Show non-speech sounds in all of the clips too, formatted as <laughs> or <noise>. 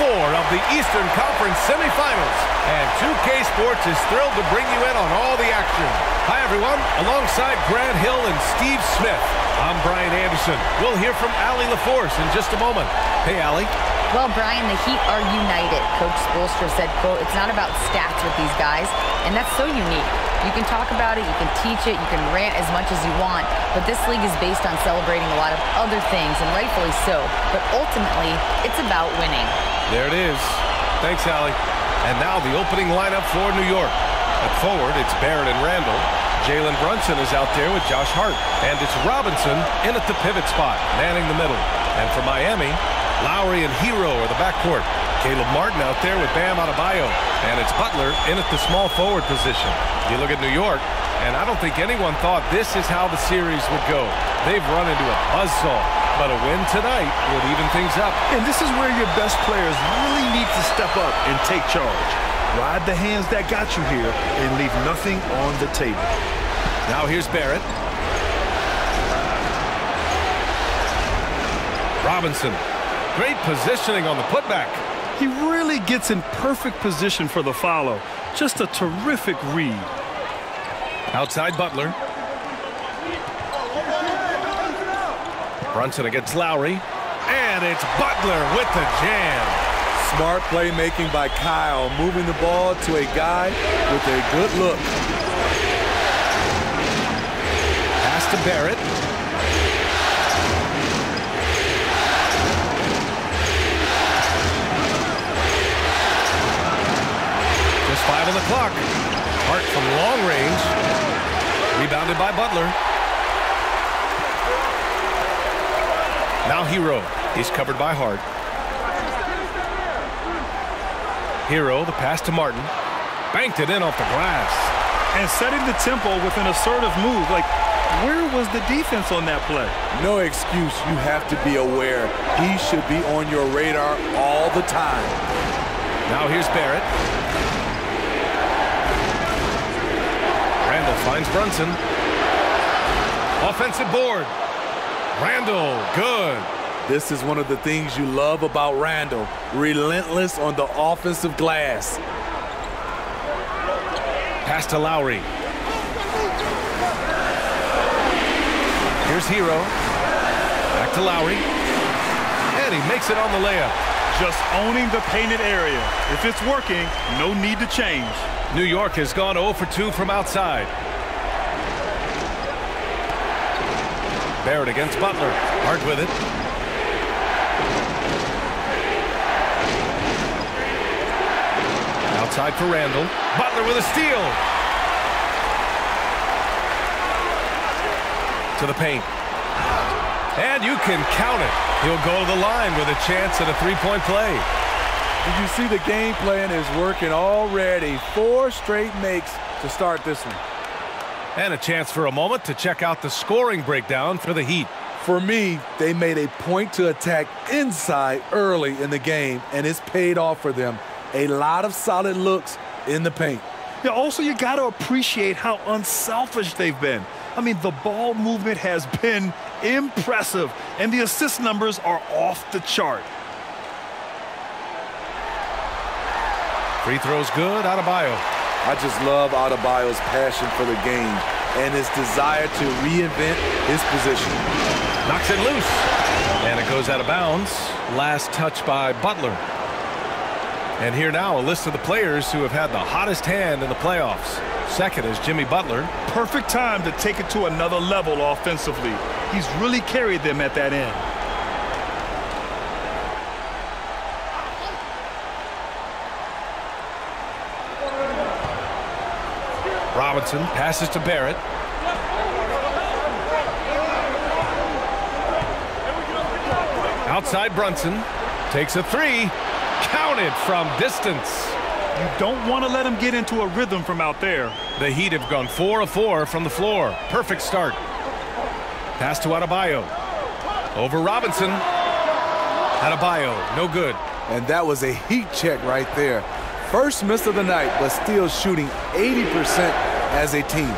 four of the Eastern Conference semifinals. And 2K Sports is thrilled to bring you in on all the action. Hi, everyone. Alongside Brad Hill and Steve Smith, I'm Brian Anderson. We'll hear from Allie LaForce in just a moment. Hey, Allie. Well, Brian, the Heat are united. Coach Spoelstra said, quote, it's not about stats with these guys, and that's so unique. You can talk about it, you can teach it, you can rant as much as you want, but this league is based on celebrating a lot of other things, and rightfully so. But ultimately, it's about winning. There it is. Thanks, Allie. And now the opening lineup for New York. At forward, it's Barrett and Randle. Jalen Brunson is out there with Josh Hart. And it's Robinson in at the pivot spot, manning the middle. And for Miami, Lowry and Herro are the backcourt. Caleb Martin out there with Bam Adebayo. And it's Butler in at the small forward position. You look at New York, and I don't think anyone thought this is how the series would go. They've run into a buzzsaw, but a win tonight would even things up. And this is where your best players really need to step up and take charge. Ride the hands that got you here and leave nothing on the table. Now here's Barrett. Robinson. Great positioning on the putback. He really gets in perfect position for the follow. Just a terrific read. Outside Butler. Brunson against Lowry. And it's Butler with the jam. Smart playmaking by Kyle, moving the ball to a guy with a good look. Pass to Barrett. Just five on the clock. Hart from long range. Rebounded by Butler. Now Herro. He's covered by Hart. Herro, the pass to Martin. Banked it in off the glass. And setting the tempo with an assertive move. Like, where was the defense on that play? No excuse. You have to be aware. He should be on your radar all the time. Now here's Barrett. Randle finds Brunson. Offensive board. Randle, good. This is one of the things you love about Randle. Relentless on the offensive glass. Pass to Lowry. Here's Herro. Back to Lowry. And he makes it on the layup. Just owning the painted area. If it's working, no need to change. New York has gone 0 for 2 from outside. Barrett against Butler. Hart with it. Outside for Randle. Butler with a steal. To the paint. And you can count it. He'll go to the line with a chance at a three-point play. Did you see the game plan is working already? Four straight makes to start this one. And a chance for a moment to check out the scoring breakdown for the Heat. For me, they made a point to attack inside early in the game, and it's paid off for them. A lot of solid looks in the paint. Yeah, also, you got to appreciate how unselfish they've been. I mean, the ball movement has been impressive, and the assist numbers are off the chart. Free throws good, Adebayo. I just love Adebayo's passion for the game and his desire to reinvent his position. Knocks it loose. And it goes out of bounds. Last touch by Butler. And here now a list of the players who have had the hottest hand in the playoffs. Second is Jimmy Butler. Perfect time to take it to another level offensively. He's really carried them at that end. Robinson passes to Barrett. Outside Brunson takes a three. Counted from distance. You don't want to let him get into a rhythm from out there. The Heat have gone 4 of 4 from the floor. Perfect start. Pass to Adebayo. Over Robinson. Adebayo, no good. And that was a heat check right there. First miss of the night, but still shooting 80% as a team.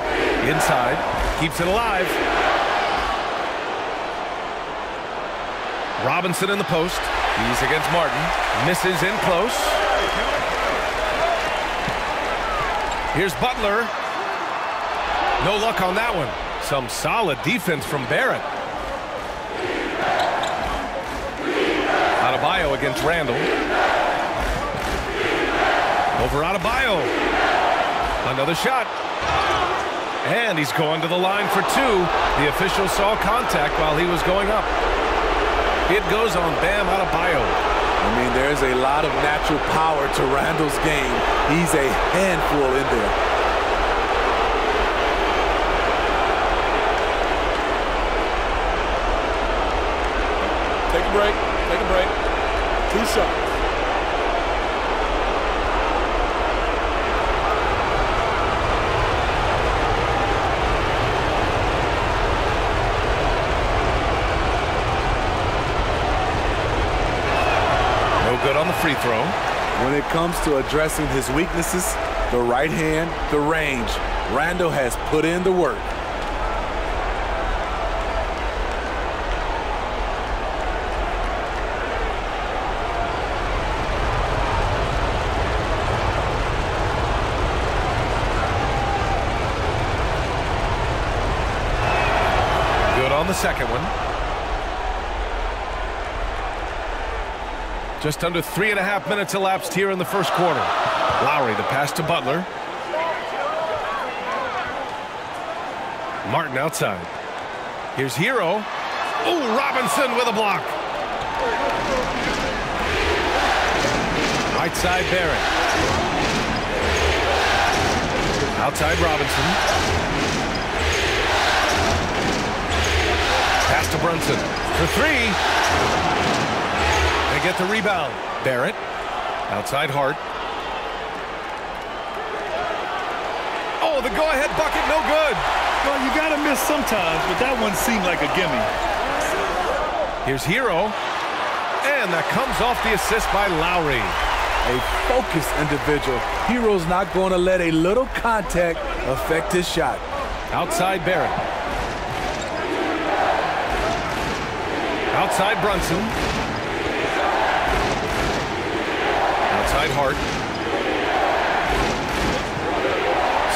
Inside, keeps it alive. Robinson in the post. He's against Martin. Misses in close. Here's Butler. No luck on that one. Some solid defense from Barrett. Adebayo against Randle. Over Adebayo. Another shot. And he's going to the line for two. The official saw contact while he was going up. It goes on Bam Adebayo. I mean, there's a lot of natural power to Randle's game. He's a handful in there. Take a break. Take a break. Two shots. Good on the free throw. When it comes to addressing his weaknesses, the right hand, the range, Randle has put in the work. Good on the second one. Just under three and a half minutes elapsed here in the first quarter. Lowry, the pass to Butler. Martin outside. Here's Herro. Oh, Robinson with a block. Right side, Barrett. Outside, Robinson. Pass to Brunson for three get the rebound. Barrett. Outside Hart. Oh, the go-ahead bucket, no good. Well, you got to miss sometimes, but that one seemed like a gimme. Here's Herro. And that comes off the assist by Lowry. A focused individual. Herro's not going to let a little contact affect his shot. Outside Barrett. Outside Brunson.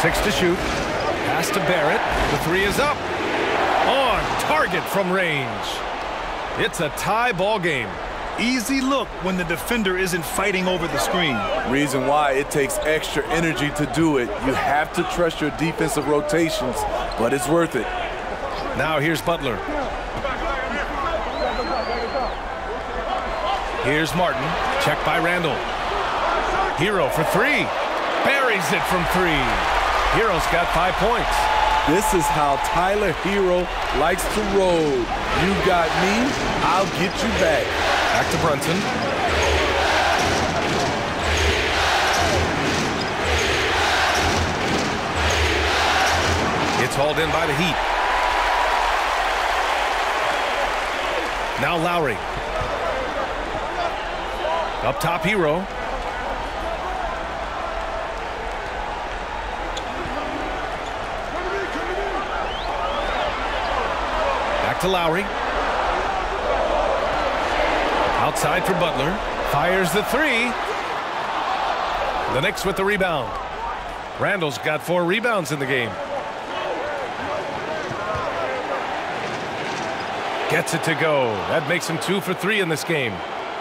Six to shoot. Pass to Barrett. The three is up. On target from range. It's a tie ball game. Easy look when the defender isn't fighting over the screen. Reason why it takes extra energy to do it. You have to trust your defensive rotations, but it's worth it. Now here's Butler. Here's Martin. Check by Randle. Herro for three. Buries it from three. Herro's got five points. This is how Tyler Herro likes to roll. You got me, I'll get you back. Back to Brunson. It's hauled in by the Heat. Now Lowry. Up top, To Lowry. Outside for Butler. Fires the three. The Knicks with the rebound. Randle's got four rebounds in the game. Gets it to go. That makes him two for three in this game.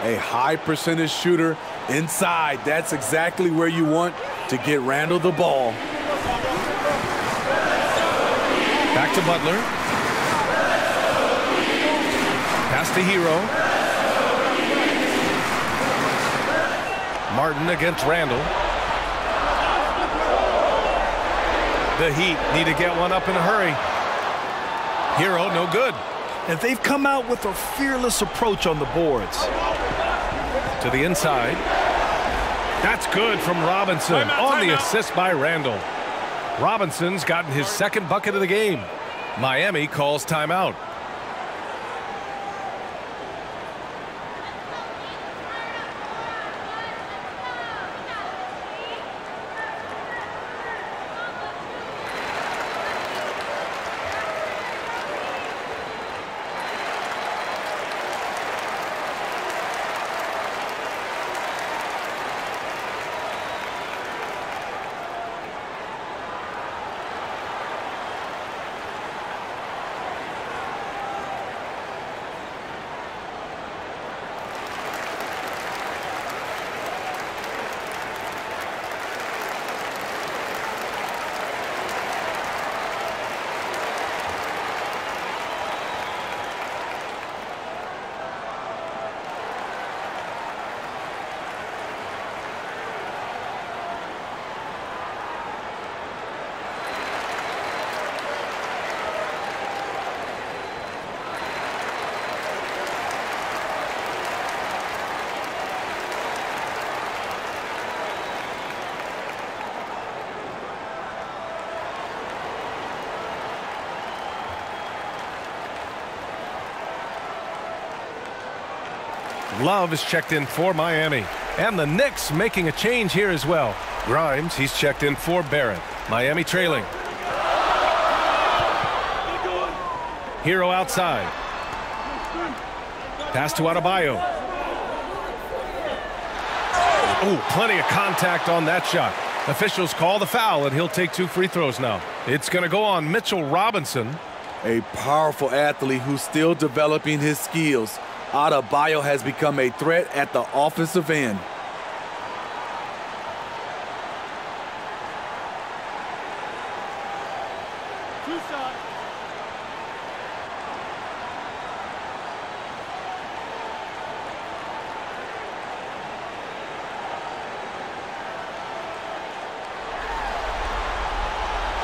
A high percentage shooter inside. That's exactly where you want to get Randle the ball. Back to Butler. Pass to Herro. Martin against Randle. The Heat need to get one up in a hurry. Herro, no good. And they've come out with a fearless approach on the boards. To the inside. That's good from Robinson timeout, on the assist by Randle. Robinson's gotten his second bucket of the game. Miami calls timeout. Love is checked in for Miami. And the Knicks making a change here as well. Grimes, he's checked in for Barrett. Miami trailing. Herro outside. Pass to Adebayo. Oh, plenty of contact on that shot. Officials call the foul, and he'll take two free throws now. It's going to go on Mitchell Robinson. A powerful athlete who's still developing his skills. Adebayo has become a threat at the offensive end.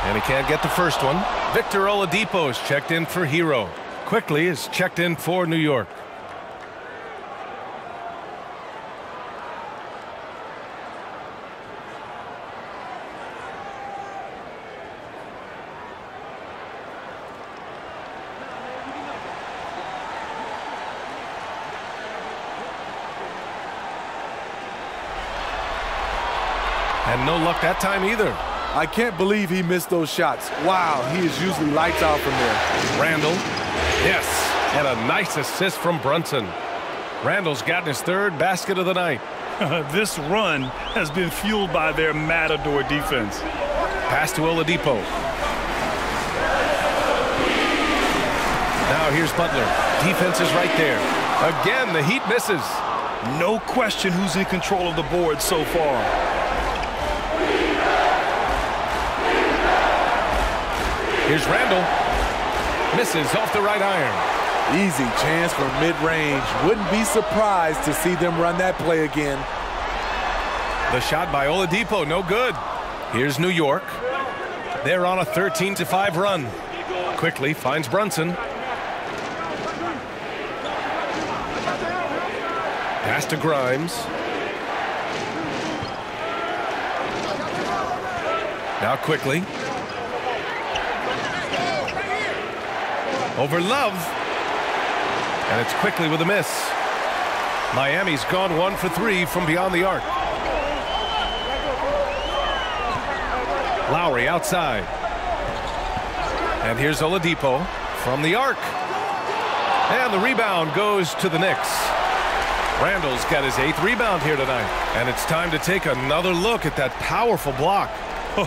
And he can't get the first one. Victor Oladipo is checked in for Herro. Quickley is checked in for New York. And no luck that time either. I can't believe he missed those shots. Wow, he is usually lights out from there. Randle. Yes. And a nice assist from Brunson. Randle's gotten his third basket of the night. <laughs> this run has been fueled by their Matador defense. Pass to Oladipo. Now here's Butler. Defense is right there. Again, the Heat misses. No question who's in control of the board so far. Here's Randle. Misses off the right iron. Easy chance for mid-range. Wouldn't be surprised to see them run that play again. The shot by Oladipo, no good. Here's New York. They're on a 13-5 run. Quickley finds Brunson. Pass to Grimes. Now Quickley. Over Love. And it's Quickley with a miss. Miami's gone one for three from beyond the arc. Lowry outside. And here's Oladipo from the arc. And the rebound goes to the Knicks. Randle's got his eighth rebound here tonight. And it's time to take another look at that powerful block.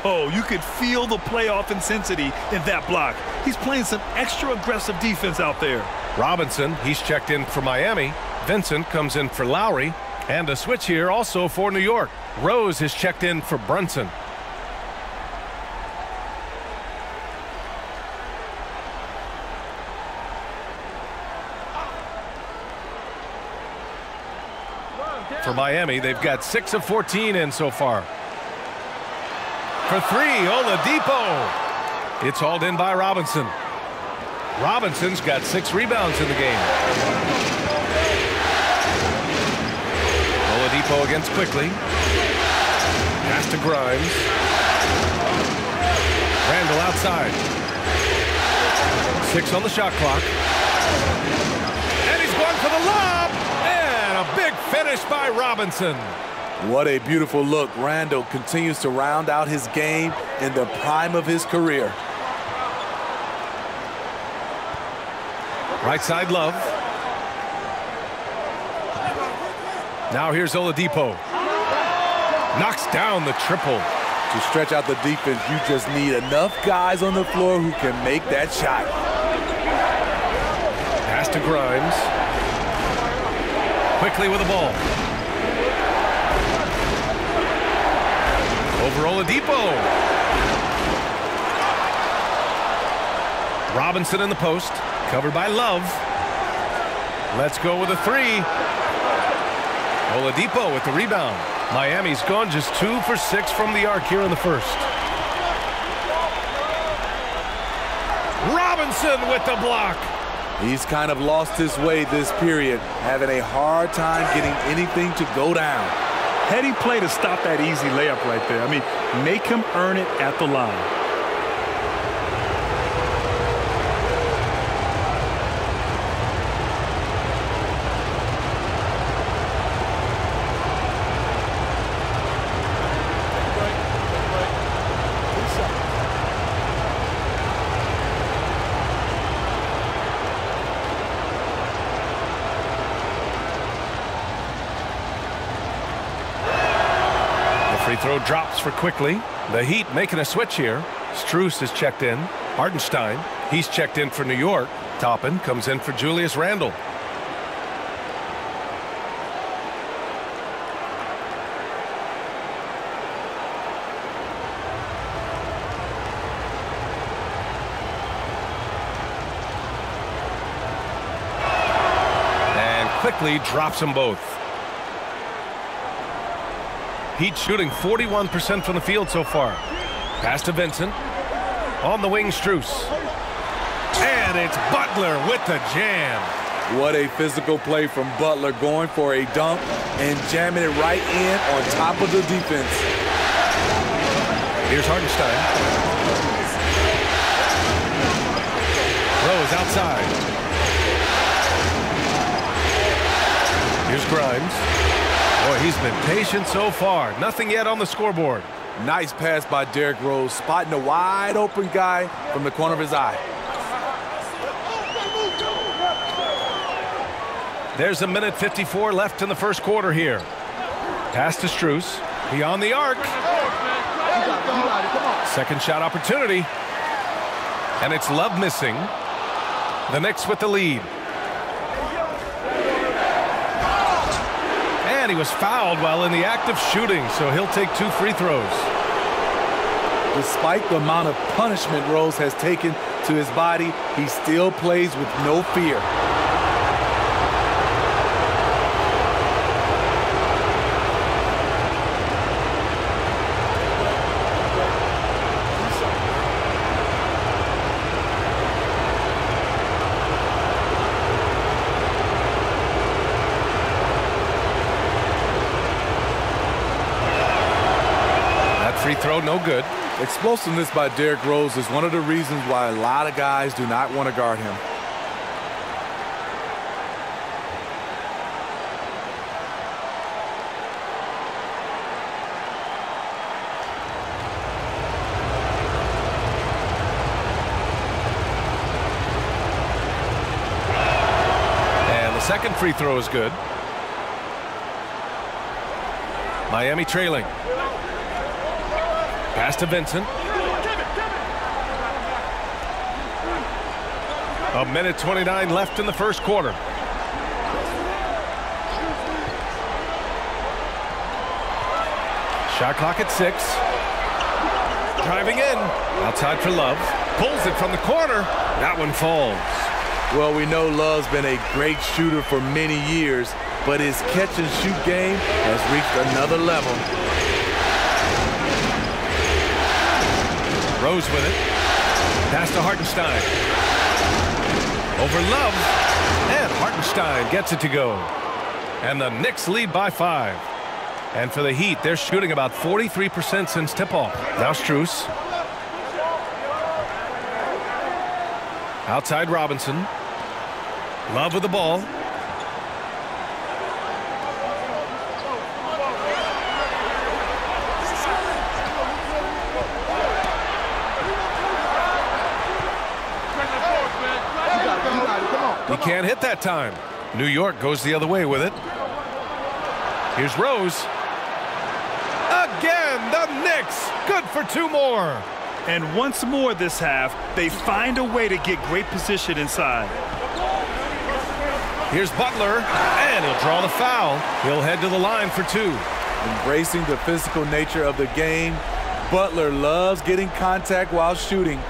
Oh, you could feel the playoff intensity in that block. He's playing some extra aggressive defense out there. Robinson, he's checked in for Miami. Vincent comes in for Lowry. And a switch here also for New York. Rose has checked in for Brunson. For Miami, they've got 6 of 14 in so far. For three, Oladipo. It's hauled in by Robinson. Robinson's got six rebounds in the game. Oladipo against Quickley. Pass to Grimes. Randle outside. Six on the shot clock. And he's going for the lob. And a big finish by Robinson. What a beautiful look. Randle continues to round out his game in the prime of his career. Right side Love. Now here's Oladipo. Knocks down the triple. To stretch out the defense, you just need enough guys on the floor who can make that shot. Pass to Grimes. Quickley with the ball. Over Oladipo. Robinson in the post. Covered by Love. Let's go with a three. Oladipo with the rebound. Miami's gone just two for six from the arc here in the first. Robinson with the block. He's kind of lost his way this period, having a hard time getting anything to go down. Heady play to stop that easy layup right there. I mean, make him earn it at the line. For Quickley. The Heat making a switch here. Strus is checked in. Hartenstein, he's checked in for New York. Toppin comes in for Julius Randle. And Quickley drops them both. Heat shooting 41% from the field so far. Pass to Vincent. On the wing, Strus. And it's Butler with the jam. What a physical play from Butler going for a dunk and jamming it right in on top of the defense. Here's Hartenstein. Rose outside. Here's Grimes. Boy, he's been patient so far. Nothing yet on the scoreboard. Nice pass by Derrick Rose, spotting a wide open guy from the corner of his eye. There's a minute 54 left in the first quarter here. Pass to Strus. Beyond the arc. Second shot opportunity. And it's Love missing. The Knicks with the lead. He was fouled while in the act of shooting, so he'll take two free throws. Despite the amount of punishment Rose has taken to his body, he still plays with no fear. That free throw, no good. Explosiveness by Derrick Rose is one of the reasons why a lot of guys do not want to guard him. And the second free throw is good. Miami trailing. Pass to Vincent. A minute 29 left in the first quarter. Shot clock at six. Driving in. Outside for Love. Pulls it from the corner. That one falls. Well, we know Love's been a great shooter for many years, but his catch and shoot game has reached another level. Rose with it. Pass to Hartenstein. Over Love. And Hartenstein gets it to go. And the Knicks lead by five. And for the Heat, they're shooting about 43% since tip-off. Now Strus. Outside Robinson. Love with the ball. He can't hit that time. New York goes the other way with it. Here's Rose. Again, the Knicks. Good for two more. And once more this half, they find a way to get great position inside. Here's Butler, and he'll draw the foul. He'll head to the line for two. Embracing the physical nature of the game, Butler loves getting contact while shooting.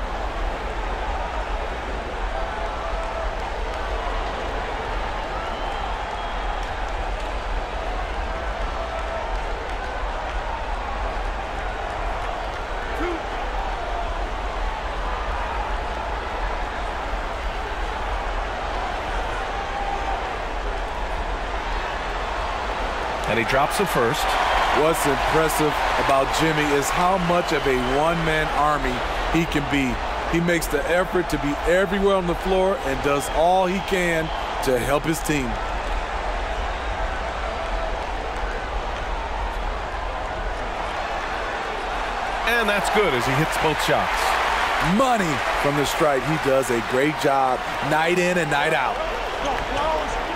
Drops the first. What's impressive about Jimmy is how much of a one-man army he can be. He makes the effort to be everywhere on the floor and does all he can to help his team. And that's good as he hits both shots. Money from the stripe. He does a great job night in and night out.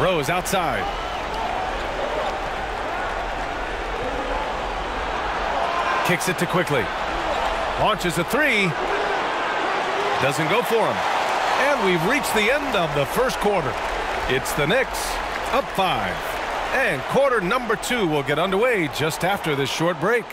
Rose outside. Kicks it to Quickley. Launches a three. Doesn't go for him. And we've reached the end of the first quarter. It's the Knicks up five. And quarter number two will get underway just after this short break.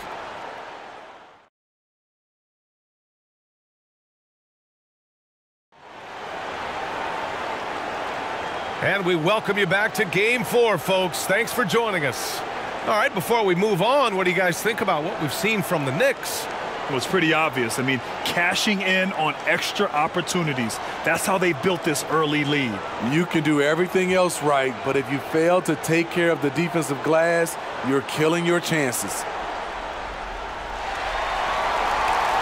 And we welcome you back to game four, folks. Thanks for joining us. All right, before we move on, what do you guys think about what we've seen from the Knicks? Well, it's pretty obvious. I mean, cashing in on extra opportunities. That's how they built this early lead. You can do everything else right, but if you fail to take care of the defensive glass, you're killing your chances.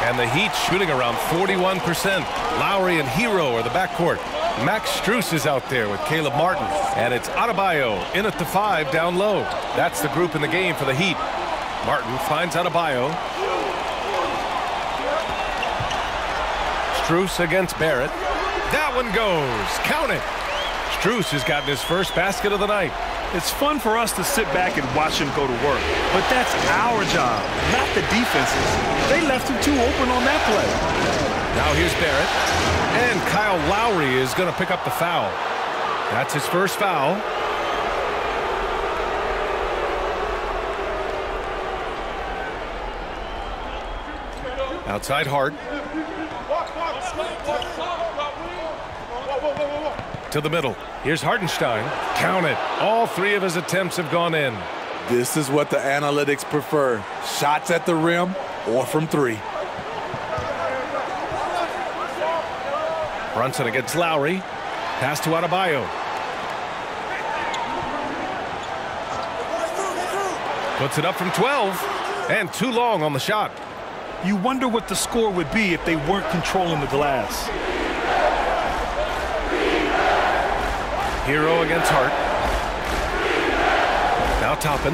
And the Heat shooting around 41%. Lowry and Herro are the backcourt. Max Strus is out there with Caleb Martin. And it's Adebayo in at the five down low. That's the group in the game for the Heat. Martin finds Adebayo. Strus against Barrett. That one goes. Count it. Strus has gotten his first basket of the night. It's fun for us to sit back and watch him go to work. But that's our job, not the defense's. They left him too open on that play. Now here's Barrett. And Kyle Lowry is going to pick up the foul. That's his first foul. Outside Hart. To the middle. Here's Hartenstein. Count it. All three of his attempts have gone in. This is what the analytics prefer. Shots at the rim or from three. Brunson against Lowry. Pass to Adebayo. Puts it up from 12. And too long on the shot. You wonder what the score would be if they weren't controlling the glass. Herro against Hart. Now Toppin.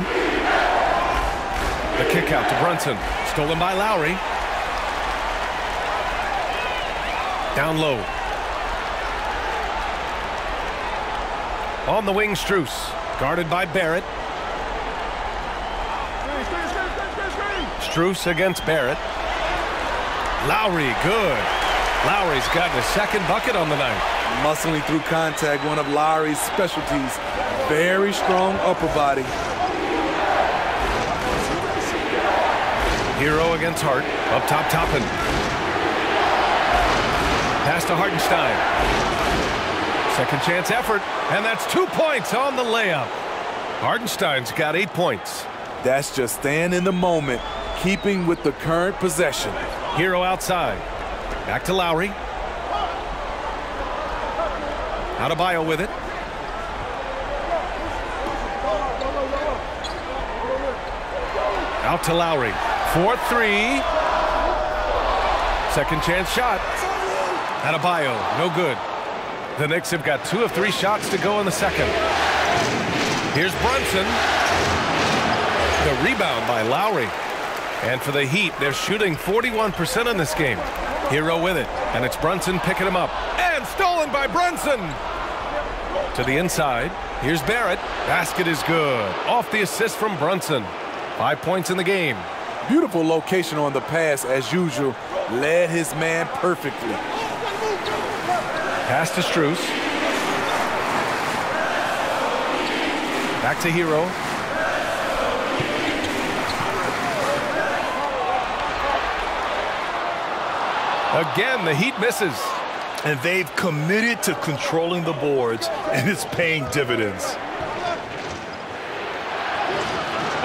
The kick out to Brunson. Stolen by Lowry. Down low. On the wing, Strus. Guarded by Barrett. Strus against Barrett. Lowry, good. Lowry's gotten a second bucket on the night. Muscling through contact, one of Lowry's specialties. Very strong upper body. Herro against Hart. Up top, Toppin. Pass to Hartenstein. Second chance effort, and that's two points on the layup. Hartenstein's got eight points. That's just staying in the moment, keeping with the current possession. Herro outside. Back to Lowry. Adebayo with it. Out to Lowry. 4-3. Second chance shot. Adebayo, no good. The Knicks have got two of three shots to go in the second. Here's Brunson. The rebound by Lowry. And for the Heat, they're shooting 41% in this game. Herro with it, and it's Brunson picking him up. And stolen by Brunson! To the inside, here's Barrett. Basket is good. Off the assist from Brunson. Five points in the game. Beautiful location on the pass, as usual. Led his man perfectly. Pass to Strus. Back to Herro. Again, the Heat misses. And they've committed to controlling the boards, and it's paying dividends.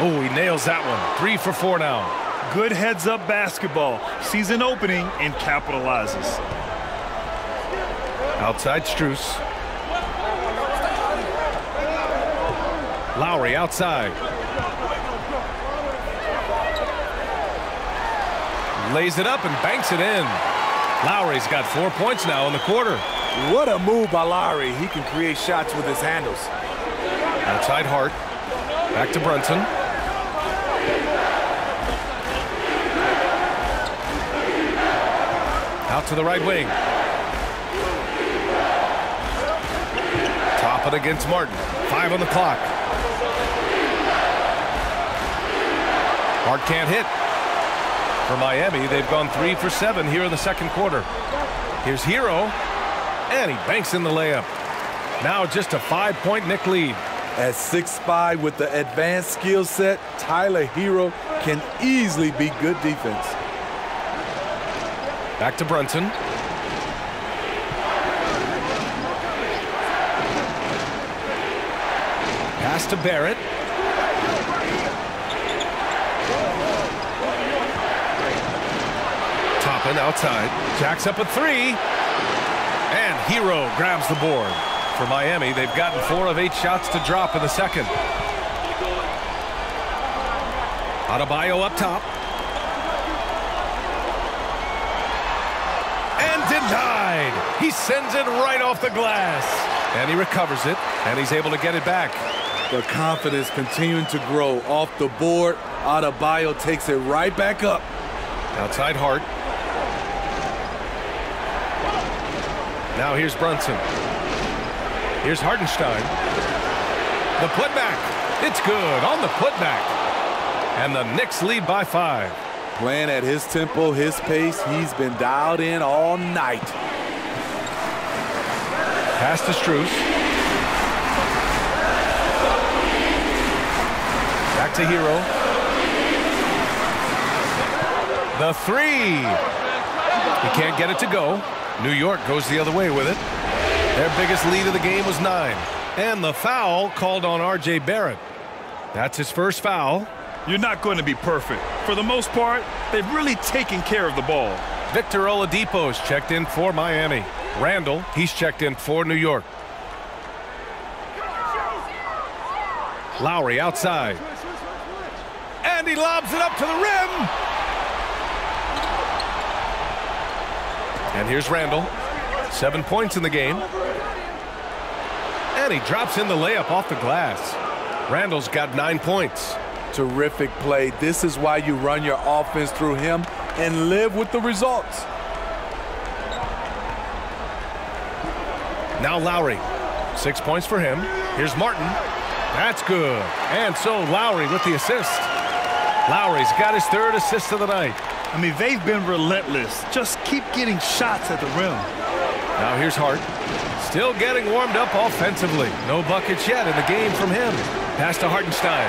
Oh, he nails that one. Three for four now. Good heads-up basketball. Season opening and capitalizes. Outside Strus. Lowry outside. Lays it up and banks it in. Lowry's got four points now in the quarter. What a move by Lowry. He can create shots with his handles. Outside Hart. Back to Brunson. Out to the right wing. Top it against Martin. Five on the clock. Hart can't hit. For Miami, they've gone three for seven here in the second quarter. Here's Herro, and he banks in the layup. Now just a five-point Knick lead. At 6'5 with the advanced skill set, Tyler Herro can easily be good defense. Back to Brunson. Pass to Barrett. Toppin outside. Jacks up a three. And Herro grabs the board. For Miami, they've gotten four of eight shots to drop in the second. Adebayo up top. And denied. He sends it right off the glass. And he recovers it, and he's able to get it back. The confidence continuing to grow off the board. Adebayo takes it right back up. Outside Hart. Now here's Brunson. Here's Hartenstein. The putback. It's good on the putback. And the Knicks lead by five. Playing at his tempo, his pace. He's been dialed in all night. Pass to Strus. Back to Herro. The three. He can't get it to go. New York goes the other way with it. Their biggest lead of the game was nine. And the foul called on R.J. Barrett. That's his first foul. You're not going to be perfect. For the most part, they've really taken care of the ball. Victor Oladipo's checked in for Miami. Randle, he's checked in for New York. Lowry outside. He lobs it up to the rim. And here's Randle. Seven points in the game. And he drops in the layup off the glass. Randle's got nine points. Terrific play. This is why you run your offense through him and live with the results. Now Lowry. Six points for him. Here's Martin. That's good. And so Lowry with the assist. Lowry's got his third assist of the night. I mean, they've been relentless. Just keep getting shots at the rim. Now here's Hart. Still getting warmed up offensively. No buckets yet in the game from him. Pass to Hartenstein.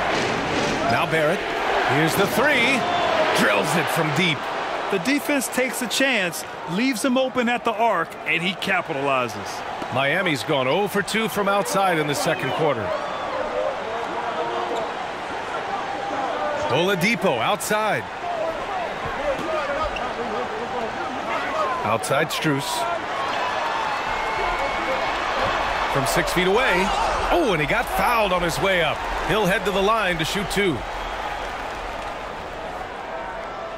Now Barrett. Here's the three. Drills it from deep. The defense takes a chance, leaves him open at the arc, and he capitalizes. Miami's gone 0 for 2 from outside in the second quarter. Oladipo outside. Outside Strus. From six feet away. Oh, and he got fouled on his way up. He'll head to the line to shoot two.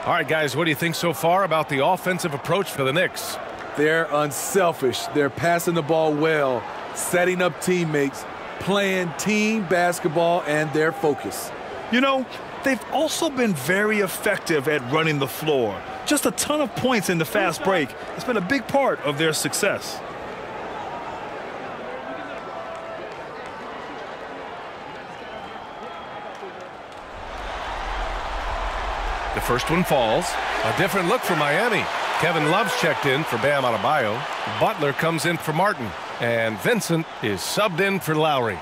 All right, guys, what do you think so far about the offensive approach for the Knicks? They're unselfish. They're passing the ball well, setting up teammates, playing team basketball, and their focus. You know, they've also been very effective at running the floor. Just a ton of points in the fast break. It's been a big part of their success. The first one falls. A different look for Miami. Kevin Love's checked in for Bam Adebayo. Butler comes in for Martin. And Vincent is subbed in for Lowry.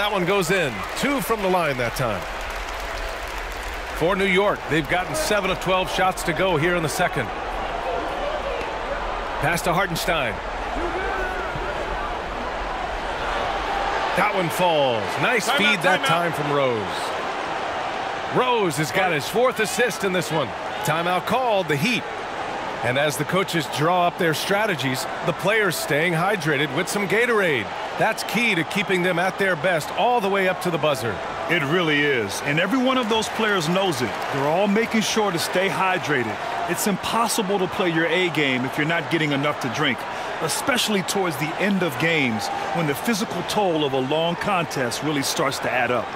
That one goes in. Two from the line that time. For New York, they've gotten 7 of 12 shots to go here in the second. Pass to Hartenstein. That one falls. Nice Time feed out, that time time from Rose. Rose has got his fourth assist in this one. Timeout called, the Heat. And as the coaches draw up their strategies, the players staying hydrated with some Gatorade. That's key to keeping them at their best all the way up to the buzzer. It really is. And every one of those players knows it. They're all making sure to stay hydrated. It's impossible to play your A game if you're not getting enough to drink, especially towards the end of games when the physical toll of a long contest really starts to add up.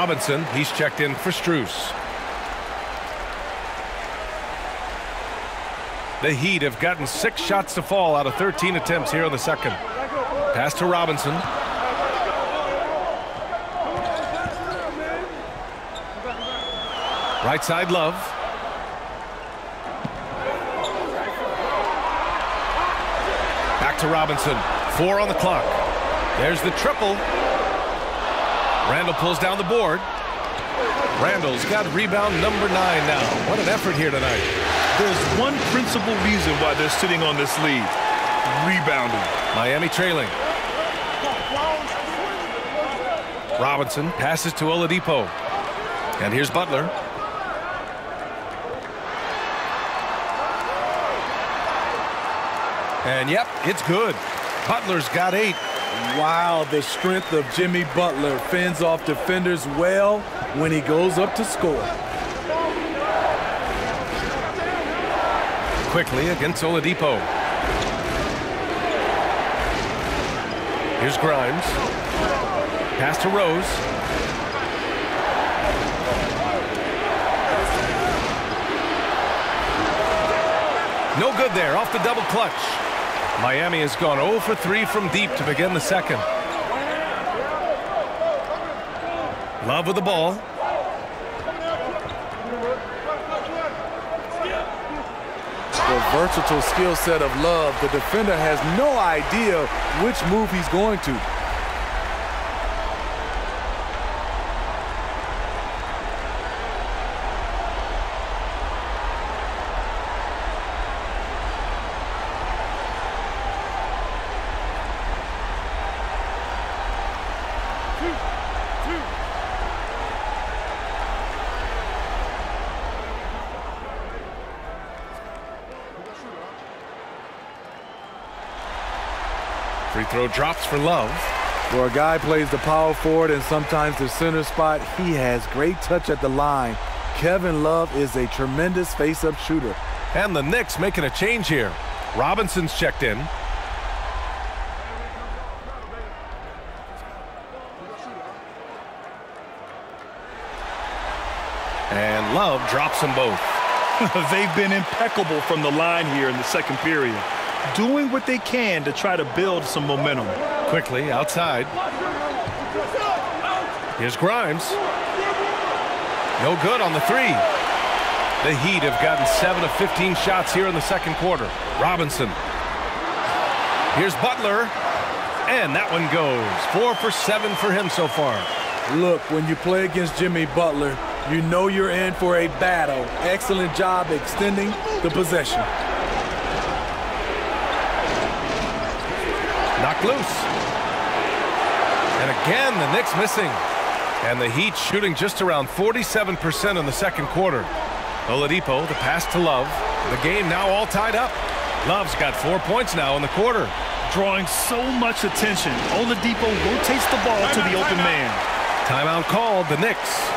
Robinson, he's checked in for Strus. The Heat have gotten six shots to fall out of 13 attempts here in the second. Pass to Robinson. Right side Love. Back to Robinson. Four on the clock. There's the triple. Randle pulls down the board. Randle's got rebound number nine now. What an effort here tonight. There's one principal reason why they're sitting on this lead. Rebounding. Miami trailing. Robinson passes to Oladipo. And here's Butler. And yep, it's good. Butler's got eight. Wow, the strength of Jimmy Butler fends off defenders well when he goes up to score. Quickley against Oladipo. Here's Grimes. Pass to Rose. No good there off the double clutch. Miami has gone 0 for 3 from deep to begin the second. Love with the ball. The versatile skill set of Love, the defender has no idea which move he's going to. Throw drops for Love. Where a guy plays the power forward and sometimes the center spot, he has great touch at the line. Kevin Love is a tremendous face-up shooter. And the Knicks making a change here. Robinson's checked in. And Love drops them both. <laughs> They've been impeccable from the line here in the second period, doing what they can to try to build some momentum. Quickley outside. Here's Grimes. No good on the three. The Heat have gotten 7 of 15 shots here in the second quarter. Robinson. Here's Butler. And that one goes. Four for seven for him so far. Look, when you play against Jimmy Butler, you know you're in for a battle. Excellent job extending the possession. Knocked loose. And again, the Knicks missing. And the Heat shooting just around 47% in the second quarter. Oladipo, the pass to Love. The game now all tied up. Love's got four points now in the quarter. Drawing so much attention, Oladipo rotates the ball to the open man. Timeout called, the Knicks.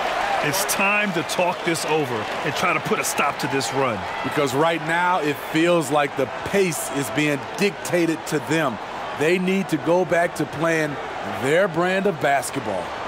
It's time to talk this over and try to put a stop to this run. Because right now it feels like the pace is being dictated to them. They need to go back to playing their brand of basketball.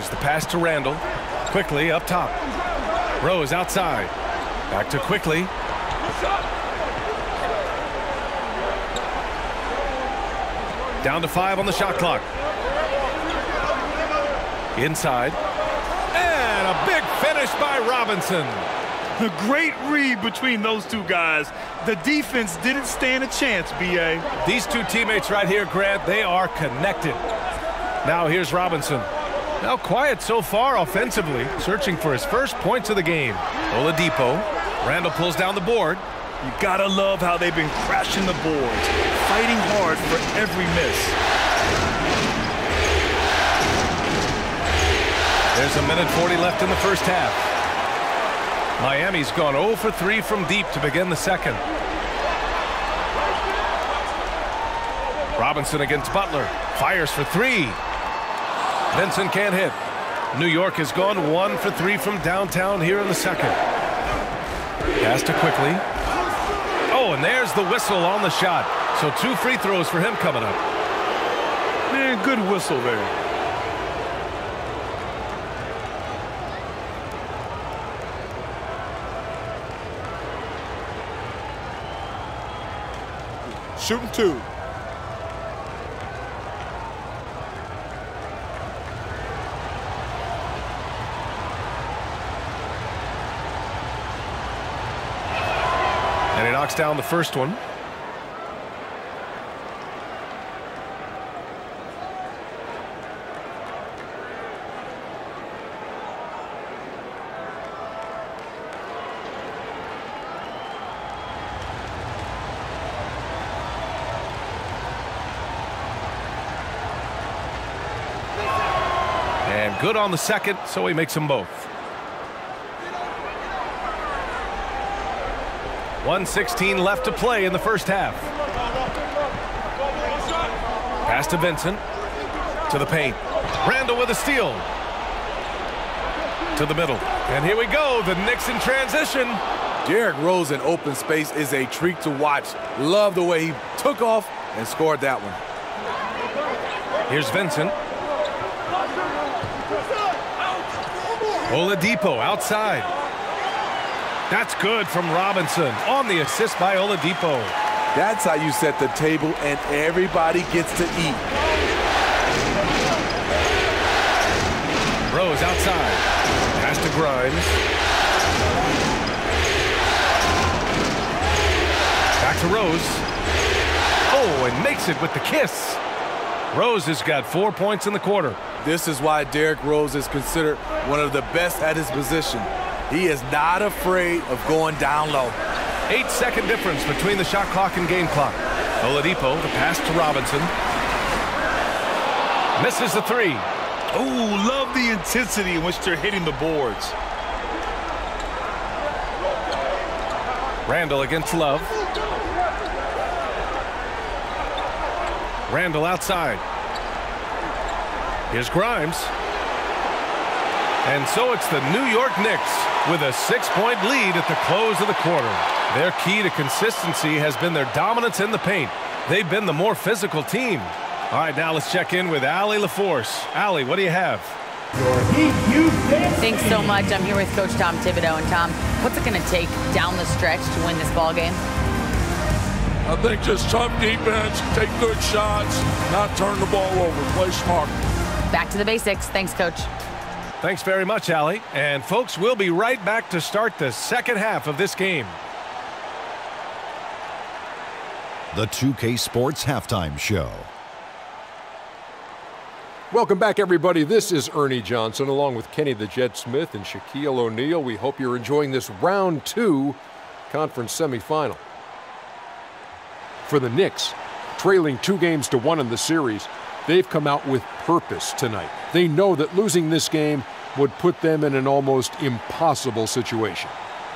Rose, the pass to Randle. Quickley up top. Rose outside. Back to Quickley. Down to five on the shot clock. Inside. And a big finish by Robinson. A great read between those two guys. The defense didn't stand a chance, B.A. These two teammates right here, Grant, they are connected. Now here's Robinson. Now quiet so far offensively, searching for his first points of the game. Oladipo. Randle pulls down the board. You gotta love how they've been crashing the boards, fighting hard for every miss. There's a minute 40 left in the first half. Miami's gone 0 for 3 from deep to begin the second. Robinson against Butler. Fires for three. Vincent can't hit. New York has gone one for three from downtown here in the second. Pass to Quickley. Oh, and there's the whistle on the shot. So two free throws for him coming up. Man, good whistle there. Shooting two. Knocks down the first one. And good on the second, so he makes them both. 116 left to play in the first half. Pass to Vincent. To the paint. Randle with a steal. To the middle. And here we go. The Knicks in transition. Derrick Rose in open space is a treat to watch. Love the way he took off and scored that one. Here's Vincent. Oladipo outside. That's good from Robinson on the assist by Oladipo. That's how you set the table and everybody gets to eat. Rose outside. Pass to Grimes. Back to Rose. Oh, and makes it with the kiss. Rose has got four points in the quarter. This is why Derrick Rose is considered one of the best at his position. He is not afraid of going down low. Eight second difference between the shot clock and game clock. Oladipo, the pass to Robinson. Misses the three. Oh, love the intensity in which they're hitting the boards. Randle against Love. Randle outside. Here's Grimes. And so it's the New York Knicks with a six-point lead at the close of the quarter. Their key to consistency has been their dominance in the paint. They've been the more physical team. All right, now let's check in with Allie LaForce. Allie, what do you have? Thanks so much. I'm here with Coach Tom Thibodeau. And Tom, what's it going to take down the stretch to win this ball game? I think just tough defense, take good shots, not turn the ball over, play smart. Back to the basics. Thanks, Coach. Thanks very much, Allie. And folks, we'll be right back to start the second half of this game. The 2K Sports Halftime Show. Welcome back, everybody. This is Ernie Johnson along with Kenny the Jet Smith and Shaquille O'Neal. We hope you're enjoying this round two conference semifinal. For the Knicks, trailing two games to one in the series, they've come out with purpose tonight. They know that losing this game would put them in an almost impossible situation.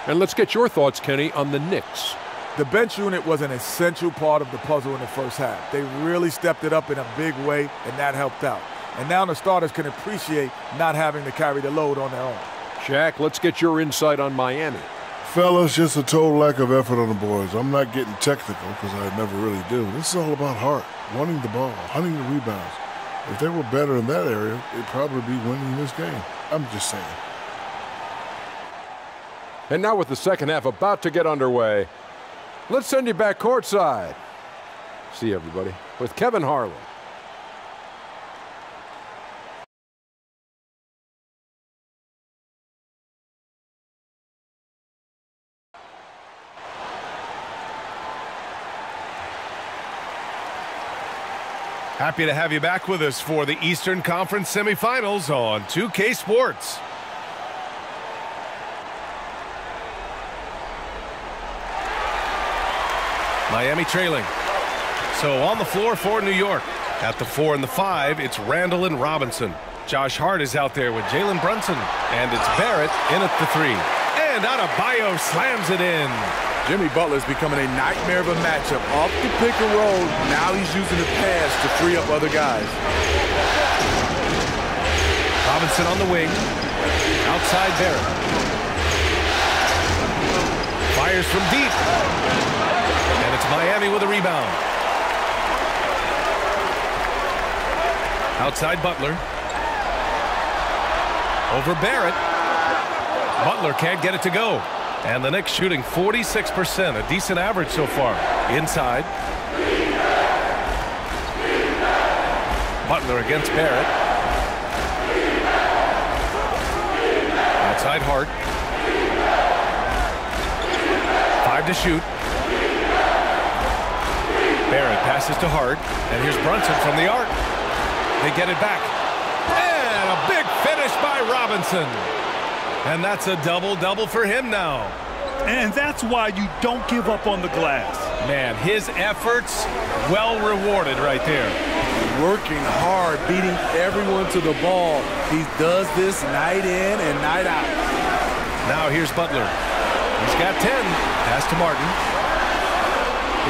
And let's get your thoughts, Kenny, on the Knicks. The bench unit was an essential part of the puzzle in the first half. They really stepped it up in a big way, and that helped out. And now the starters can appreciate not having to carry the load on their own. Shaq, let's get your insight on Miami. Fellas, just a total lack of effort on the boards. I'm not getting technical because I never really do. This is all about heart, wanting the ball, hunting the rebounds. If they were better in that area, they'd probably be winning this game. I'm just saying. And now with the second half about to get underway, let's send you back courtside. See everybody, with Kevin Harlan. Happy to have you back with us for the Eastern Conference semifinals on 2K Sports. Miami trailing. So on the floor for New York. At the four and the five, it's Randle and Robinson. Josh Hart is out there with Jalen Brunson. And it's Barrett in at the three. And Adebayo slams it in. Jimmy Butler's becoming a nightmare of a matchup. Off the pick and roll, now he's using the pass to free up other guys. Robinson on the wing. Outside Barrett. Fires from deep. And it's Miami with a rebound. Outside Butler. Over Barrett. Butler can't get it to go. And the Knicks shooting 46%, a decent average so far. Inside. Butler against Barrett. Outside Hart. Five to shoot. Barrett passes to Hart. And here's Brunson from the arc. They get it back. And a big finish by Robinson. And that's a double-double for him now. And that's why you don't give up on the glass. Man, his efforts well rewarded right there. Working hard, beating everyone to the ball. He does this night in and night out. Now here's Butler. He's got 10. Pass to Martin.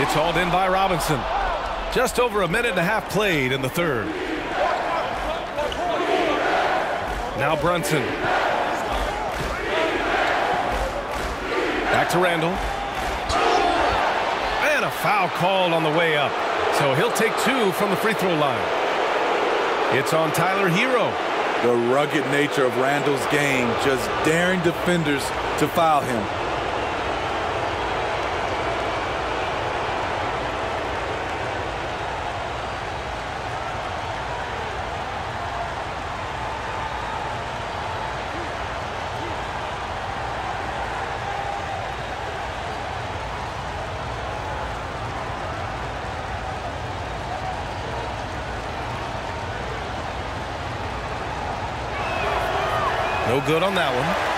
It's hauled in by Robinson. Just over a minute and a half played in the third. Now Brunson. Back to Randle. And a foul called on the way up. So he'll take two from the free throw line. It's on Tyler Herro. The rugged nature of Randle's game, just daring defenders to foul him. Good on that one.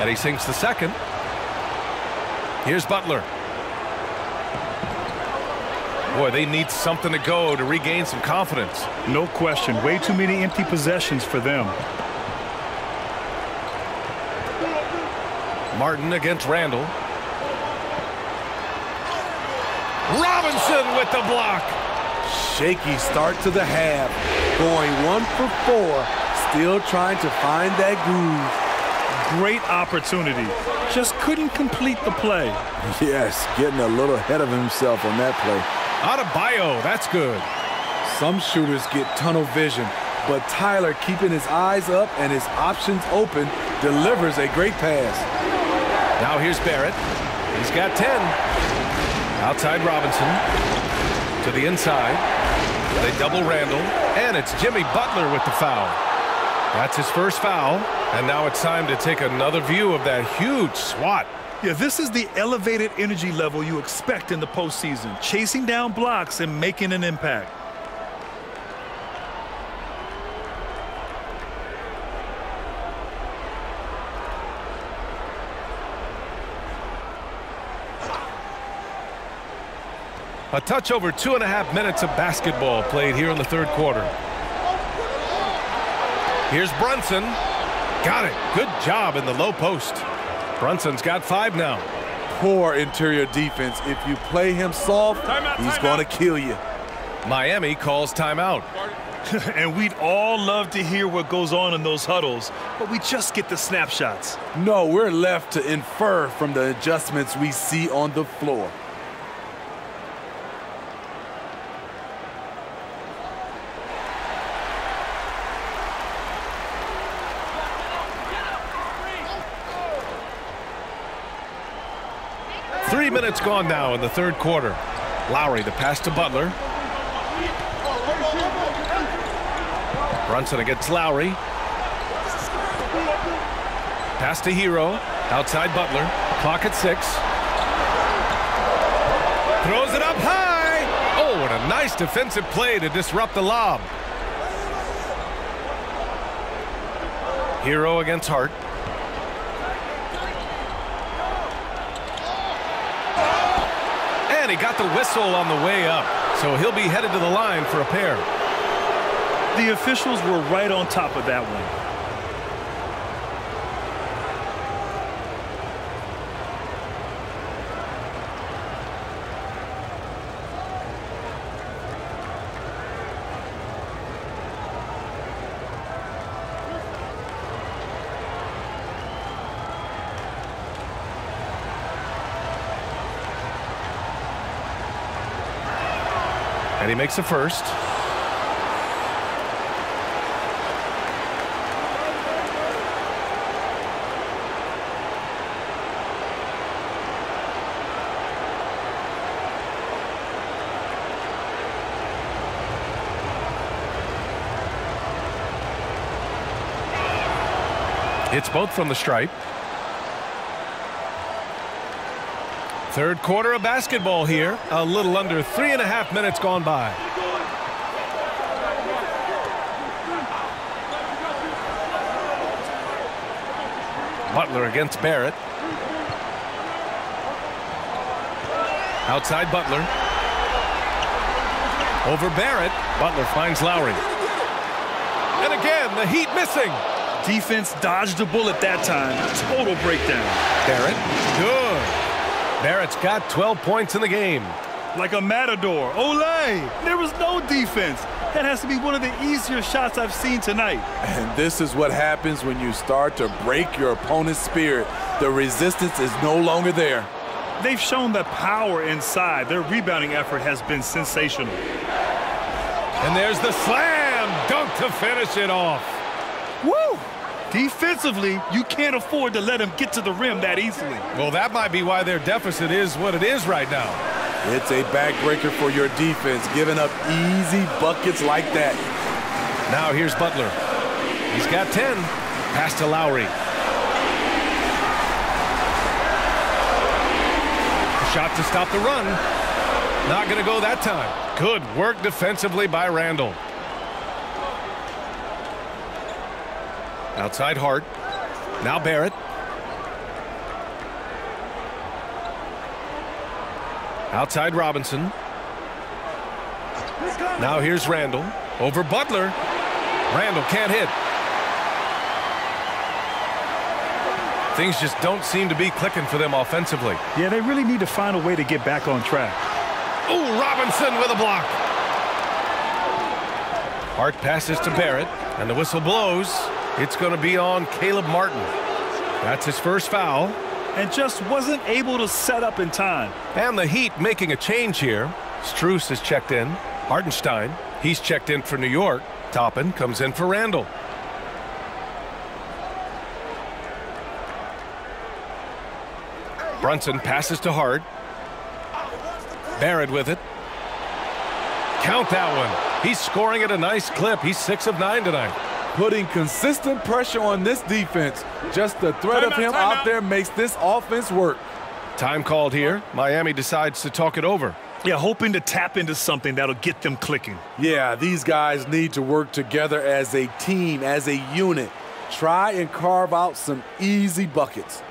And he sinks the second. Here's Butler. Boy, they need something to go to regain some confidence. No question. Way too many empty possessions for them. Martin against Randle. Robinson with the block. Shaky start to the half. Going one for four. Still trying to find that groove. Great opportunity. Just couldn't complete the play. <laughs> Yes, getting a little ahead of himself on that play. Adebayo, that's good. Some shooters get tunnel vision, but Tyler keeping his eyes up and his options open delivers a great pass. Now here's Barrett. He's got 10. Outside Robinson. To the inside. They double Randle. And it's Jimmy Butler with the foul. That's his first foul. And now it's time to take another view of that huge swat. Yeah, this is the elevated energy level you expect in the postseason. Chasing down blocks and making an impact. A touch over two and a half minutes of basketball played here in the third quarter. Here's Brunson. Got it. Good job in the low post. Brunson's got five now. poor interior defense. If you play him soft, he's going to kill you. Miami calls timeout. <laughs> and we'd all love to hear what goes on in those huddles, but we just get the snapshots. No, we're left to infer from the adjustments we see on the floor. Three minutes gone now in the third quarter. Lowry the pass to Butler. Brunson against Lowry. Pass to Herro. Outside Butler. Clock at six. Throws it up high. Oh, what a nice defensive play to disrupt the lob. Herro against Hart. And he got the whistle on the way up. So he'll be headed to the line for a pair. The officials were right on top of that one. Makes first. It's both from the stripe. Third quarter of basketball here. A little under three and a half minutes gone by. Butler against Barrett. Outside Butler. Over Barrett. Butler finds Lowry. And again, the Heat missing. Defense dodged a bullet that time. Total breakdown. Barrett. Good. Barrett's got 12 points in the game. Like a matador. Olay! There was no defense. That has to be one of the easier shots I've seen tonight. And this is what happens when you start to break your opponent's spirit. The resistance is no longer there. They've shown the power inside. Their rebounding effort has been sensational. And there's the slam dunk to finish it off. Woo! Defensively, you can't afford to let them get to the rim that easily. Well, that might be why their deficit is what it is right now. It's a backbreaker for your defense, giving up easy buckets like that. Now here's Butler. He's got 10. Pass to Lowry. Shot to stop the run. Not going to go that time. Good work defensively by Randle. Outside Hart. Now Barrett. Outside Robinson. Now here's Randle. Over Butler. Randle can't hit. Things just don't seem to be clicking for them offensively. Yeah, they really need to find a way to get back on track. Oh, Robinson with a block. Hart passes to Barrett, and the whistle blows. It's going to be on Caleb Martin. That's his first foul. And just wasn't able to set up in time. And the Heat making a change here. Strus has checked in. Hartenstein, he's checked in for New York. Toppin comes in for Randle. Brunson passes to Hart. Barrett with it. Count that one. He's scoring at a nice clip. He's six of nine tonight. Putting consistent pressure on this defense. Just the threat Time of him time out out. there makes this offense work. Time called here. Miami decides to talk it over. Yeah, hoping to tap into something that'll get them clicking. Yeah, these guys need to work together as a team, as a unit. Try and carve out some easy buckets.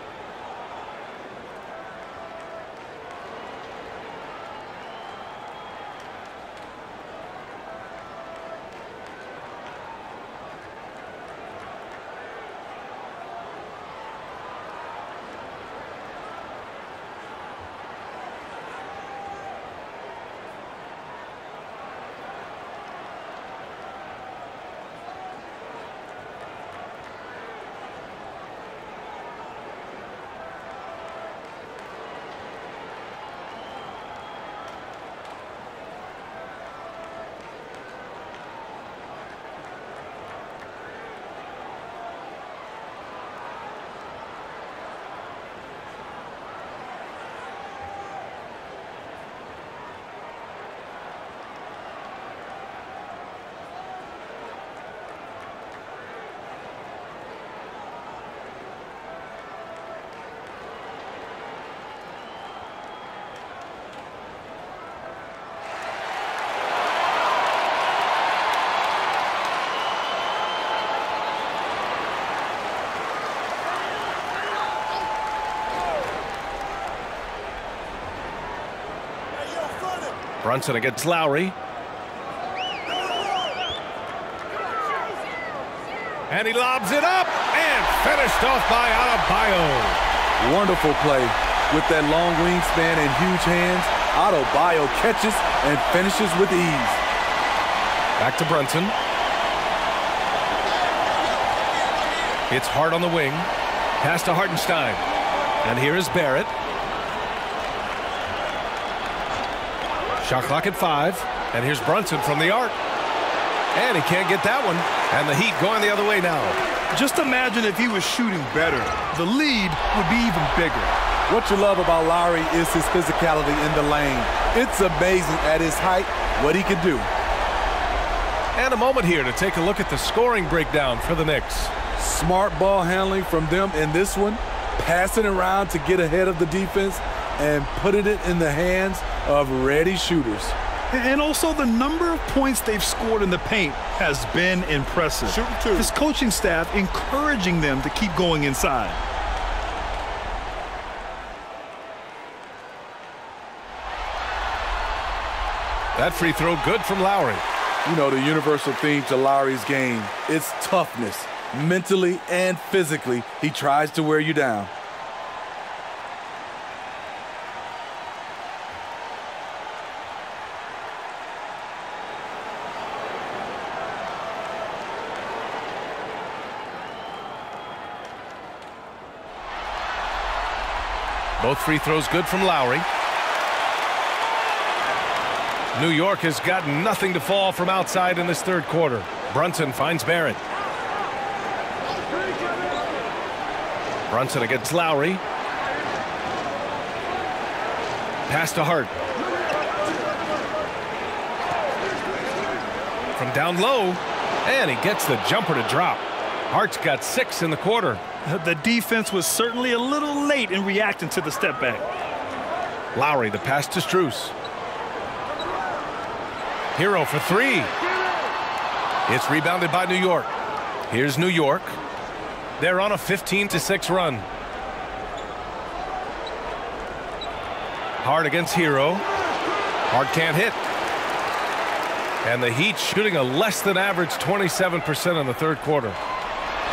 Brunson against Lowry. And he lobs it up and finished off by Adebayo. Wonderful play. With that long wingspan and huge hands, Adebayo catches and finishes with ease. Back to Brunson. It's Hart on the wing. Pass to Hartenstein. And here is Barrett. Shot clock at five. And here's Brunson from the arc. And he can't get that one. And the Heat going the other way now. Just imagine if he was shooting better. The lead would be even bigger. What you love about Lowry is his physicality in the lane. It's amazing at his height what he can do. And a moment here to take a look at the scoring breakdown for the Knicks. Smart ball handling from them in this one. Passing around to get ahead of the defense and putting it in the hands of ready shooters. And also the number of points they've scored in the paint has been impressive. Shooting two. This coaching staff encouraging them to keep going inside. That free throw good from Lowry. You know, the universal theme to Lowry's game, it's toughness. Mentally and physically, he tries to wear you down. Both free throws good from Lowry. New York has got nothing to fall from outside in this third quarter. Brunson finds Barrett. Brunson against Lowry. Pass to Hart. From down low, and he gets the jumper to drop. Hart's got six in the quarter. The defense was certainly a little late in reacting to the step back. Lowry, the pass to Strus. Herro for three. It's rebounded by New York. Here's New York. They're on a 15 to 6 run. Hart against Herro. Hart can't hit. And the Heat shooting a less than average 27% in the third quarter.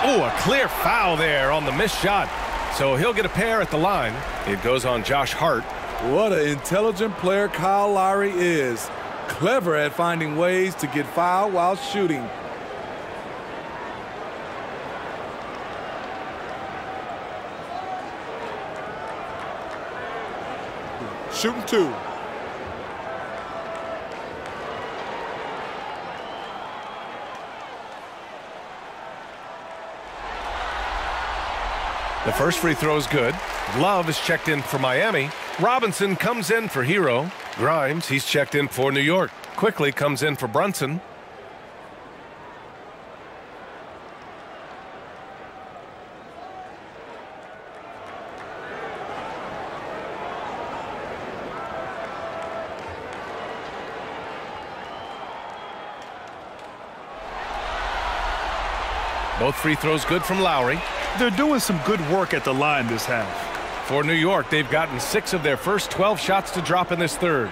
Oh, a clear foul there on the missed shot. So he'll get a pair at the line. It goes on Josh Hart. What an intelligent player Kyle Lowry is. Clever at finding ways to get fouled while shooting. Shooting two. The first free throw is good. Love is checked in for Miami. Robinson comes in for Herro. Grimes, he's checked in for New York. Quickley comes in for Brunson. Both free throws good from Lowry. They're doing some good work at the line this half. For New York, they've gotten six of their first 12 shots to drop in this third.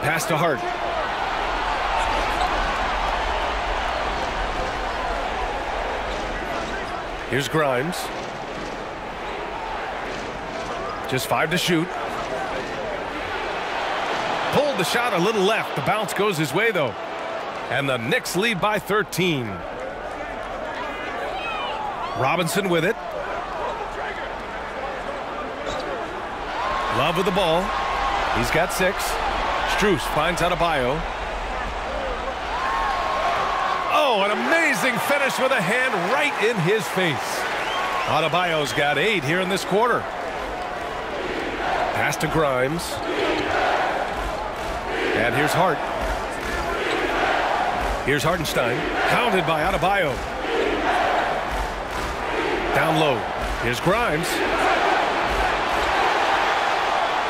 Pass to Hart. Here's Grimes. Just five to shoot. Pulled the shot a little left. The bounce goes his way, though. And the Knicks lead by 13. Robinson with it. Love with the ball. He's got six. Strus finds Adebayo. Oh, an amazing finish with a hand right in his face. Adebayo's got eight here in this quarter. Pass to Grimes. And here's Hart. Here's Hartenstein. Pounded by Adebayo. Down low. Here's Grimes.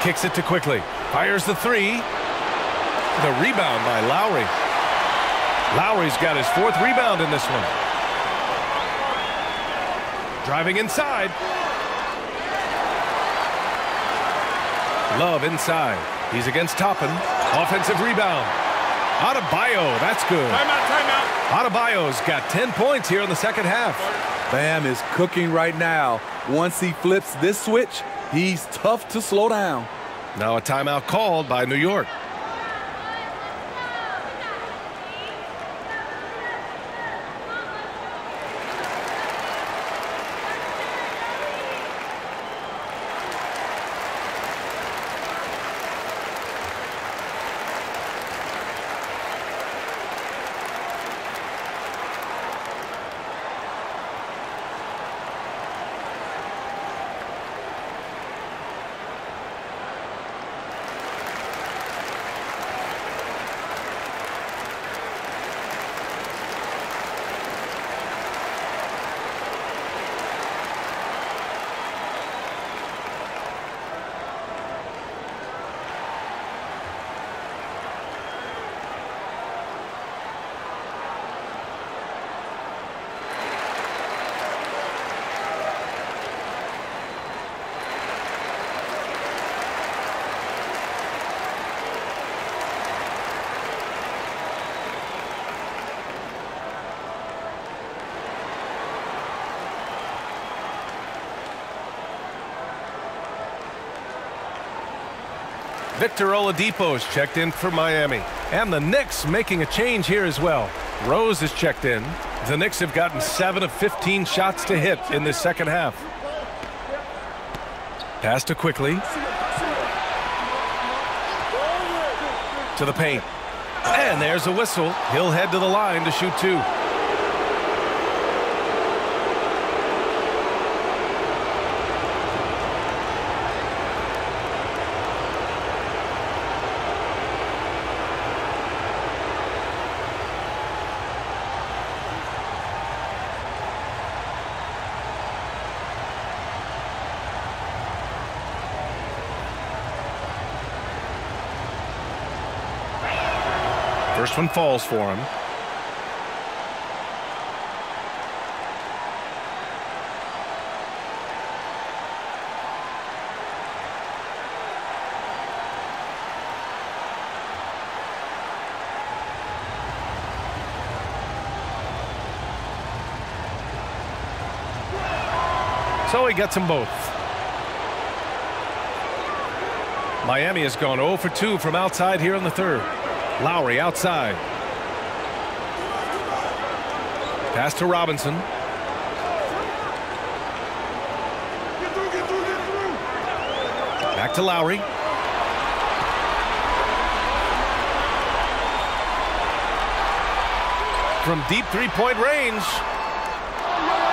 Kicks it to Quickley. Fires the three. The rebound by Lowry. Lowry's got his fourth rebound in this one. Driving inside. Love inside. He's against Toppin. Offensive rebound. Adebayo, that's good. Timeout, timeout. Adebayo's got 10 points here in the second half. Bam is cooking right now. Once he flips this switch, he's tough to slow down. Now a timeout called by New York. Victor Oladipo's checked in for Miami. And the Knicks making a change here as well. Rose is checked in. The Knicks have gotten 7 of 15 shots to hit in this second half. Pass to Quickley. To the paint. And there's a whistle. He'll head to the line to shoot two. First one falls for him. So he gets them both. Miami has gone 0 for 2 from outside here in the third. Lowry outside. Pass to Robinson. Back to Lowry. From deep three-point range.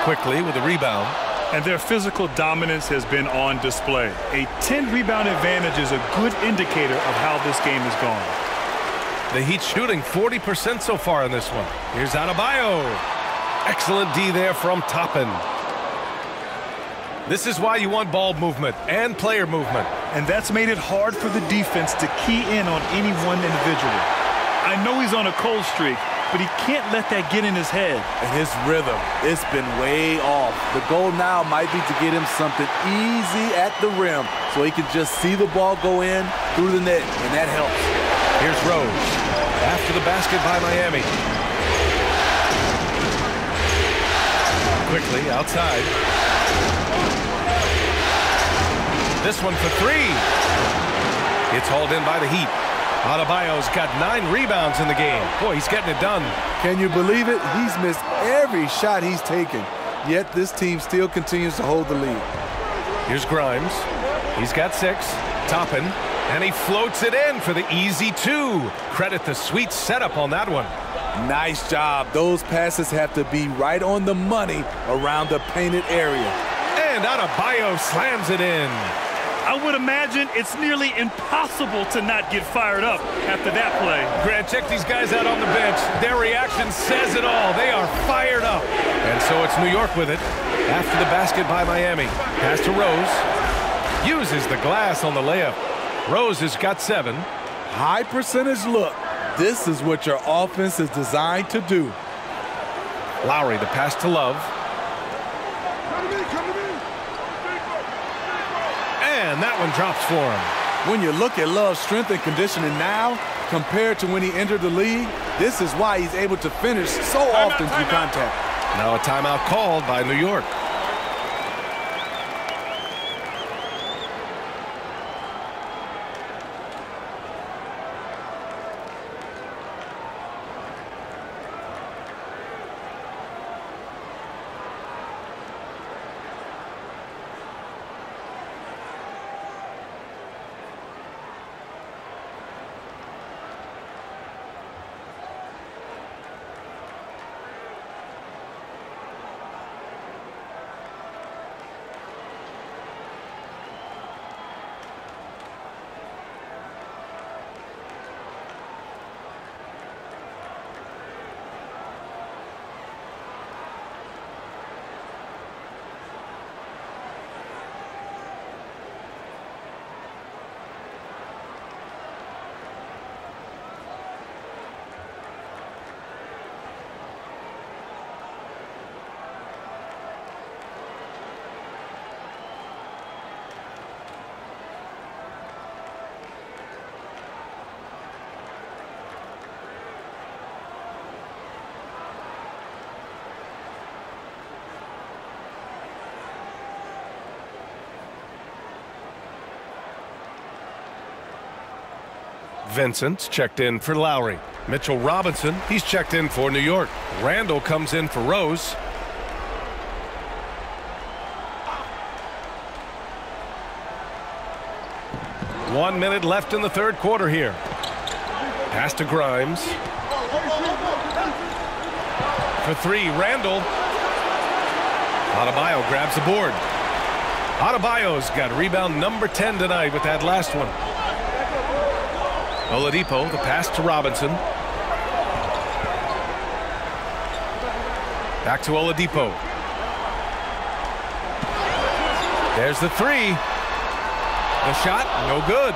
Quickley with a rebound. And their physical dominance has been on display. A 10 rebound advantage is a good indicator of how this game has gone. The Heat shooting 40% so far in this one. Here's Adebayo. Excellent D there from Toppin. This is why you want ball movement and player movement. And that's made it hard for the defense to key in on any one individual. I know he's on a cold streak, but he can't let that get in his head. And his rhythm, it's been way off. The goal now might be to get him something easy at the rim so he can just see the ball go in through the net, and that helps. Here's Rose. After the basket by Miami. Quickley outside. This one for three. It's hauled in by the Heat. Adebayo's got nine rebounds in the game. Boy, he's getting it done. Can you believe it? He's missed every shot he's taken. Yet this team still continues to hold the lead. Here's Grimes. He's got six. Toppin. And he floats it in for the easy two. Credit the sweet setup on that one. Nice job. Those passes have to be right on the money around the painted area. And Adebayo slams it in. I would imagine it's nearly impossible to not get fired up after that play. Grant, check these guys out on the bench. Their reaction says it all. They are fired up. And so it's New York with it. After the basket by Miami. Pass to Rose. Uses the glass on the layup. Rose has got seven. High percentage look. This is what your offense is designed to do. Lowry, the pass to Love. And that one drops for him. When you look at Love's strength and conditioning now compared to when he entered the league, this is why he's able to finish so often through contact. Now a timeout called by New York. Vincent checked in for Lowry. Mitchell Robinson, he's checked in for New York. Randle comes in for Rose. One minute left in the third quarter here. Pass to Grimes. For three, Randle. Adebayo grabs the board. Adebayo's got rebound number 10 tonight with that last one. Oladipo, the pass to Robinson. Back to Oladipo. There's the three. The shot, no good.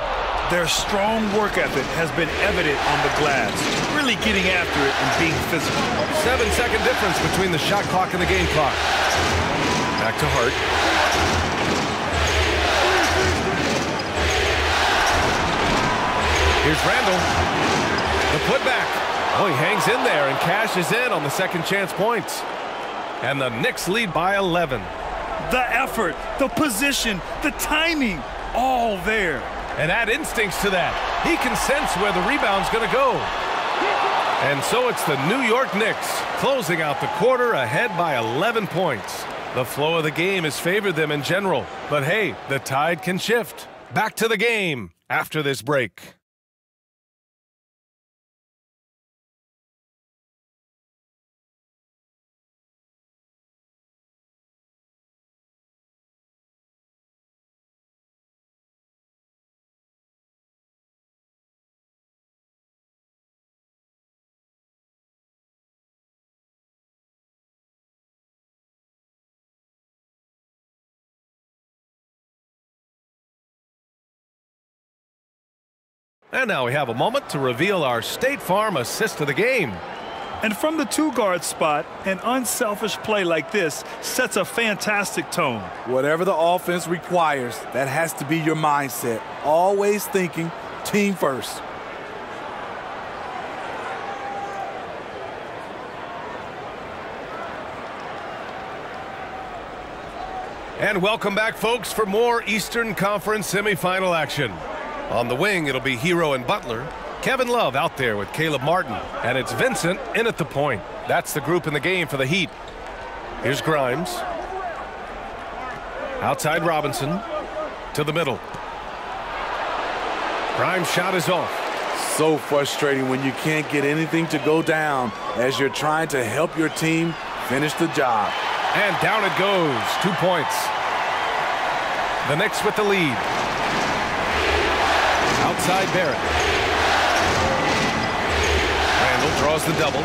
Their strong work ethic has been evident on the glass, really getting after it and being physical. Seven second difference between the shot clock and the game clock. Back to Hart. Here's Randle. The putback. Oh, he hangs in there and cashes in on the second chance points. And the Knicks lead by 11. The effort, the position, the timing, all there. And add instincts to that. He can sense where the rebound's going to go. And so it's the New York Knicks closing out the quarter ahead by 11 points. The flow of the game has favored them in general. But hey, the tide can shift. Back to the game after this break. And now we have a moment to reveal our State Farm assist of the game. And from the two-guard spot, an unselfish play like this sets a fantastic tone. Whatever the offense requires, that has to be your mindset. Always thinking team first. And welcome back, folks, for more Eastern Conference semifinal action. On the wing, it'll be Herro and Butler. Kevin Love out there with Caleb Martin. And it's Vincent in at the point. That's the group in the game for the Heat. Here's Grimes. Outside Robinson. To the middle. Grimes shot is off. So frustrating when you can't get anything to go down as you're trying to help your team finish the job. And down it goes. Two points. The Knicks with the lead. Outside Barrett. Randall draws the double.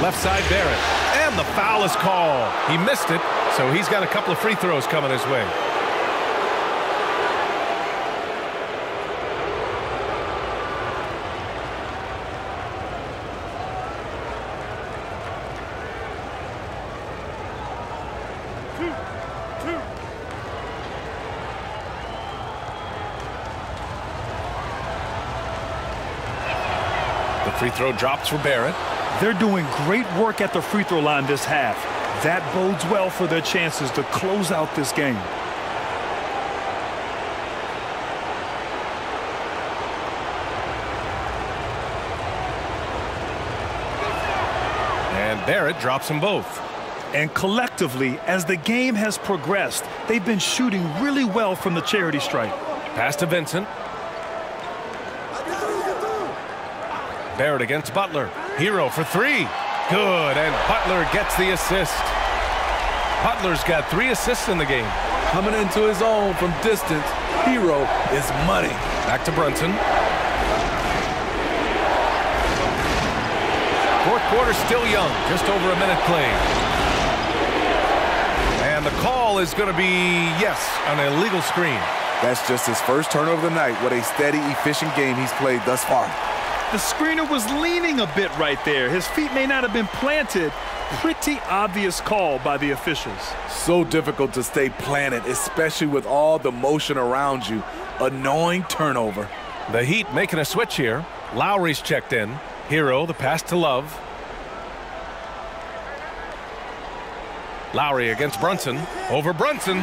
Left side Barrett. And the foul is called. He missed it, so he's got a couple of free throws coming his way. Free throw drops for Barrett. They're doing great work at the free throw line this half. That bodes well for their chances to close out this game. And Barrett drops them both. And collectively, as the game has progressed, they've been shooting really well from the charity stripe. Pass to Vincent. Barrett against Butler. Herro for three. Good, and Butler gets the assist. Butler's got three assists in the game. Coming into his own from distance, Herro is money. Back to Brunson. Fourth quarter still young, just over a minute played. And the call is going to be, yes, an illegal screen. That's just his first turnover of the night. What a steady, efficient game he's played thus far. The screener was leaning a bit right there. His feet may not have been planted. Pretty obvious call by the officials. So difficult to stay planted, especially with all the motion around you. Annoying turnover. The Heat making a switch here. Lowry's checked in. Herro, the pass to Love. Lowry against Brunson. Over Brunson.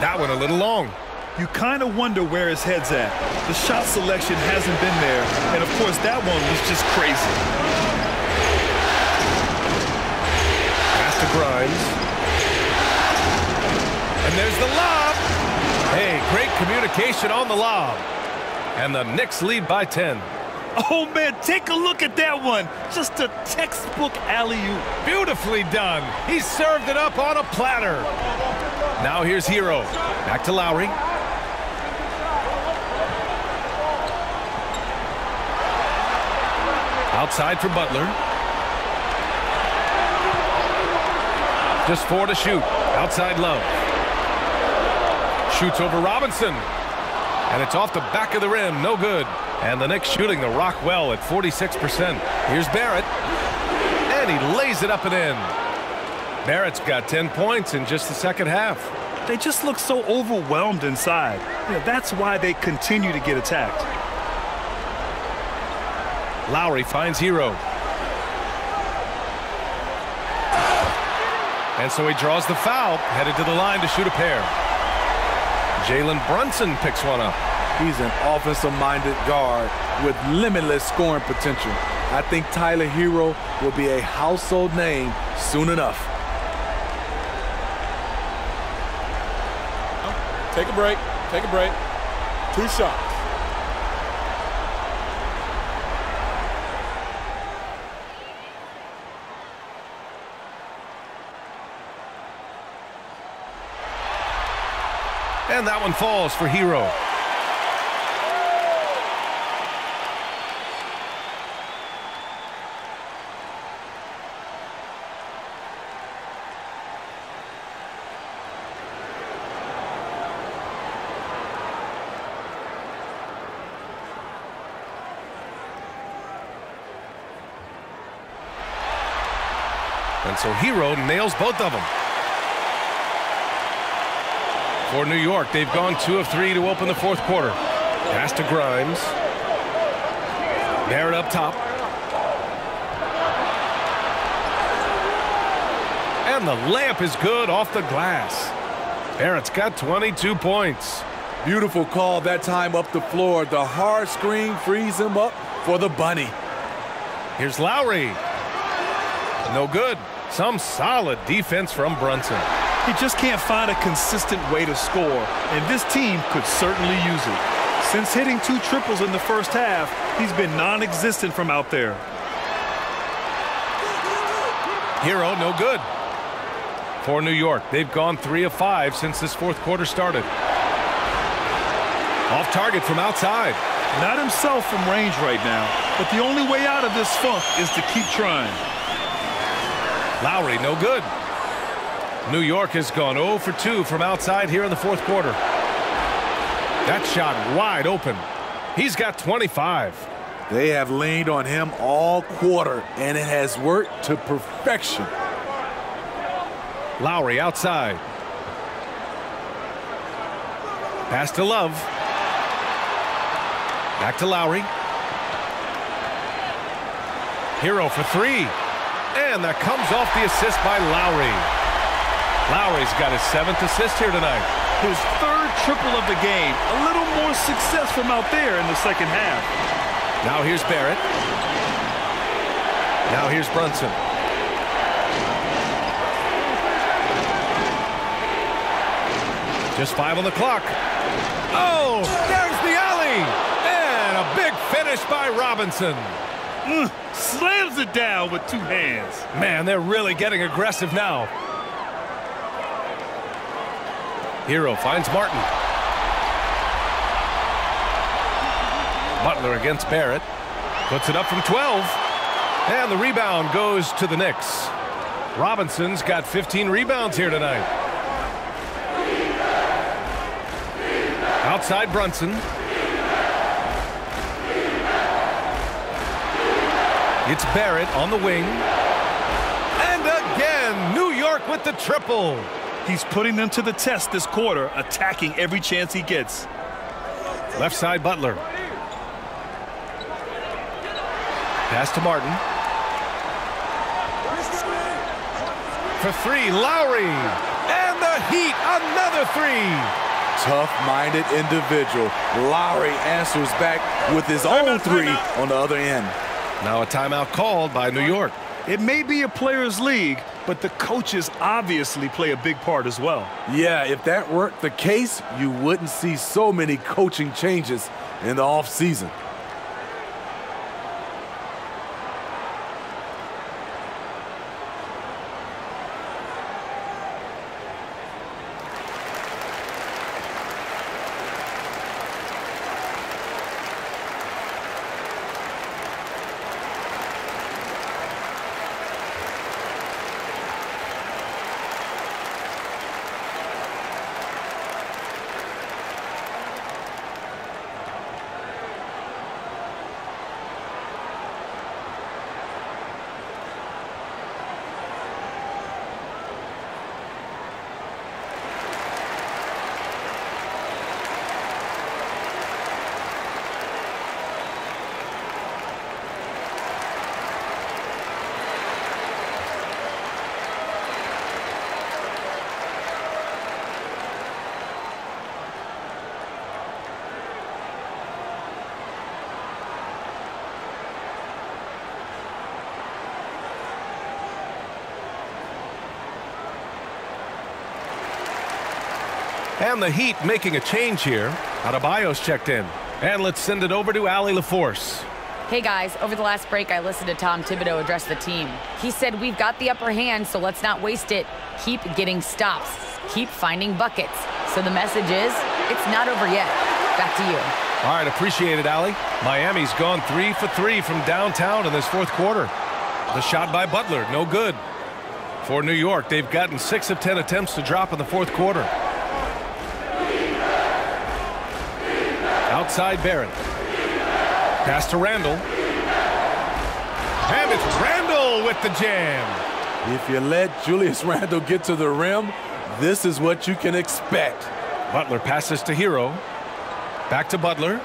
That one a little long. You kind of wonder where his head's at. The shot selection hasn't been there, and of course that one was just crazy. Pass to Grimes. And there's the lob. Hey, great communication on the lob. And the Knicks lead by 10. Oh, man, take a look at that one. Just a textbook alley-oop. Beautifully done. He served it up on a platter. Now here's Herro. Back to Lowry. Outside for Butler. Just four to shoot. Outside Love. Shoots over Robinson. And it's off the back of the rim. No good. And the Knicks shooting the rock well at 46%. Here's Barrett. And he lays it up and in. Barrett's got 10 points in just the second half. They just look so overwhelmed inside. You know, that's why they continue to get attacked. Lowry finds Herro. And so he draws the foul, headed to the line to shoot a pair. Jalen Brunson picks one up. He's an offensive-minded guard with limitless scoring potential. I think Tyler Herro will be a household name soon enough. Take a break. Take a break. Two shots. And that one falls for Herro. And so Herro nails both of them. For New York, they've gone two of three to open the fourth quarter. Pass to Grimes. Barrett up top. And the layup is good off the glass. Barrett's got 22 points. Beautiful call that time up the floor. The hard screen frees him up for the bunny. Here's Lowry. No good. Some solid defense from Brunson. He just can't find a consistent way to score, and this team could certainly use it. Since hitting two triples in the first half, he's been non-existent from out there. Herro, no good. For New York, they've gone three of five since this fourth quarter started. Off target from outside. Not himself from range right now, but the only way out of this funk is to keep trying. Lowry, no good. New York has gone 0 for 2 from outside here in the fourth quarter. That shot wide open. He's got 25. They have leaned on him all quarter, and it has worked to perfection. Lowry outside. Pass to Love. Back to Lowry. Herro for three. And that comes off the assist by Lowry. Lowry's got his seventh assist here tonight. His third triple of the game. A little more success from out there in the second half. Now here's Barrett. Now here's Brunson. Just five on the clock. Oh, there's the alley. And a big finish by Robinson. Mm, slams it down with two hands. Man, they're really getting aggressive now. Herro finds Martin. Butler against Barrett. Puts it up from 12. And the rebound goes to the Knicks. Robinson's got 15 rebounds here tonight. Outside Brunson. It's Barrett on the wing. And again, New York with the triple. He's putting them to the test this quarter, attacking every chance he gets. Left side Butler. Pass to Martin. For three, Lowry. And the Heat, another three. Tough-minded individual. Lowry answers back with his own three on the other end. Now a timeout called by New York. It may be a player's league, but the coaches obviously play a big part as well. Yeah, if that weren't the case, you wouldn't see so many coaching changes in the offseason. And the Heat making a change here. Adebayo's checked in. And let's send it over to Allie LaForce. Hey guys, over the last break, I listened to Tom Thibodeau address the team. He said, We've got the upper hand, so let's not waste it. Keep getting stops, keep finding buckets. So the message is, it's not over yet. Back to you. All right, appreciate it, Allie. Miami's gone three for three from downtown in this fourth quarter. The shot by Butler, no good. For New York, they've gotten six of ten attempts to drop in the fourth quarter. Outside Barrett. Pass to Randle. And it's Randle with the jam. If you let Julius <laughs> Randle get to the rim, this is what you can expect. Butler passes to Herro. Back to Butler.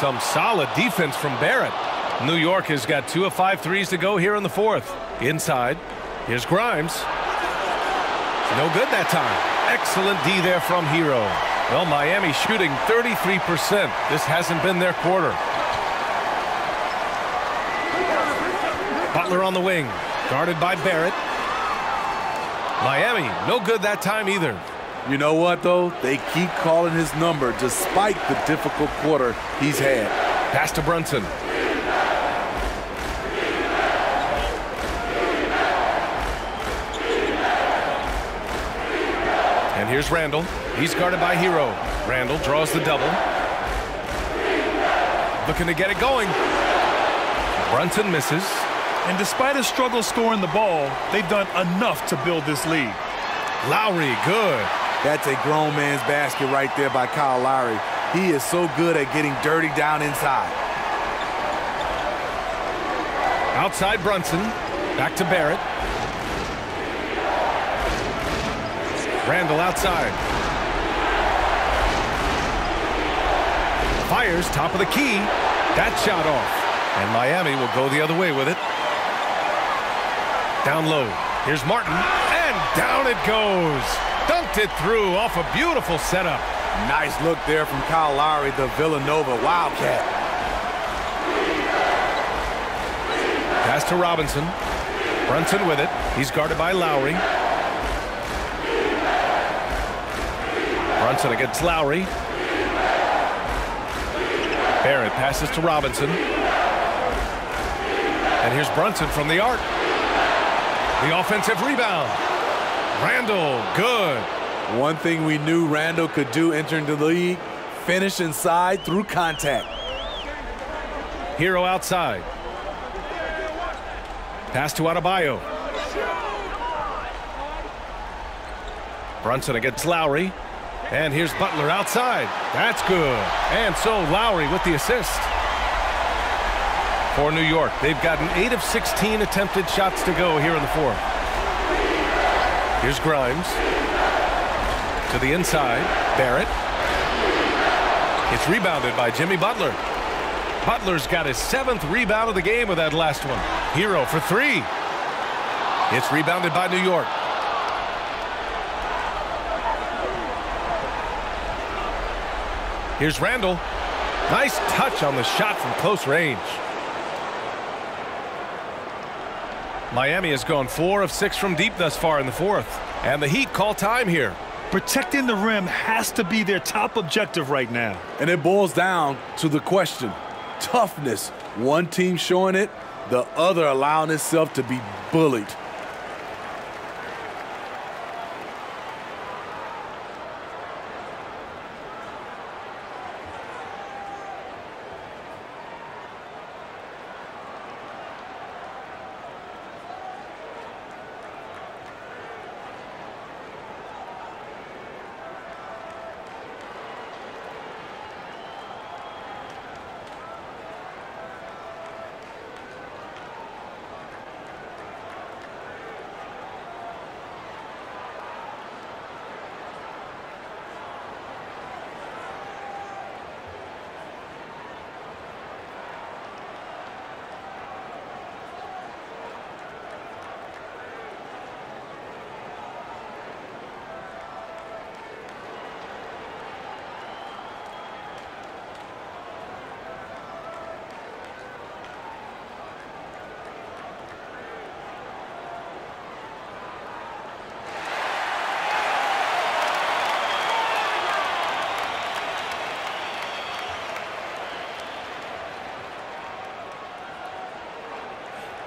Some solid defense from Barrett. New York has got two of five threes to go here in the fourth. Inside. Here's Grimes. No good that time. Excellent D there from Herro. Well, Miami shooting 33%. This hasn't been their quarter. Butler on the wing. Guarded by Barrett. Miami, no good that time either. You know what, though? They keep calling his number despite the difficult quarter he's had. Pass to Brunson. Here's Randle. He's guarded by Herro. Randle draws the double. Looking to get it going. Brunson misses. And despite a struggle scoring the ball, they've done enough to build this lead. Lowry, good. That's a grown man's basket right there by Kyle Lowry. He is so good at getting dirty down inside. Outside Brunson. Back to Barrett. Randle outside. Fires top of the key. That shot off. And Miami will go the other way with it. Down low. Here's Martin. And down it goes. Dunked it through off a beautiful setup. Nice look there from Kyle Lowry, the Villanova Wildcat. Pass to Robinson. Brunson with it. He's guarded by Lowry. Brunson against Lowry. Barrett passes to Robinson. And here's Brunson from the arc. The offensive rebound. Randle, good. One thing we knew Randle could do entering the league, finish inside through contact. Herro outside. Pass to Adebayo. Brunson against Lowry. And here's Butler outside. That's good. And so Lowry with the assist. For New York, they've gotten 8 of 16 attempted shots to go here in the fourth. Here's Grimes. To the inside. Barrett. It's rebounded by Jimmy Butler. Butler's got his seventh rebound of the game with that last one. Herro for three. It's rebounded by New York. Here's Randle. Nice touch on the shot from close range. Miami has gone four of six from deep thus far in the fourth. And the Heat call time here. Protecting the rim has to be their top objective right now. And it boils down to the question. Toughness. One team showing it, the other allowing itself to be bullied.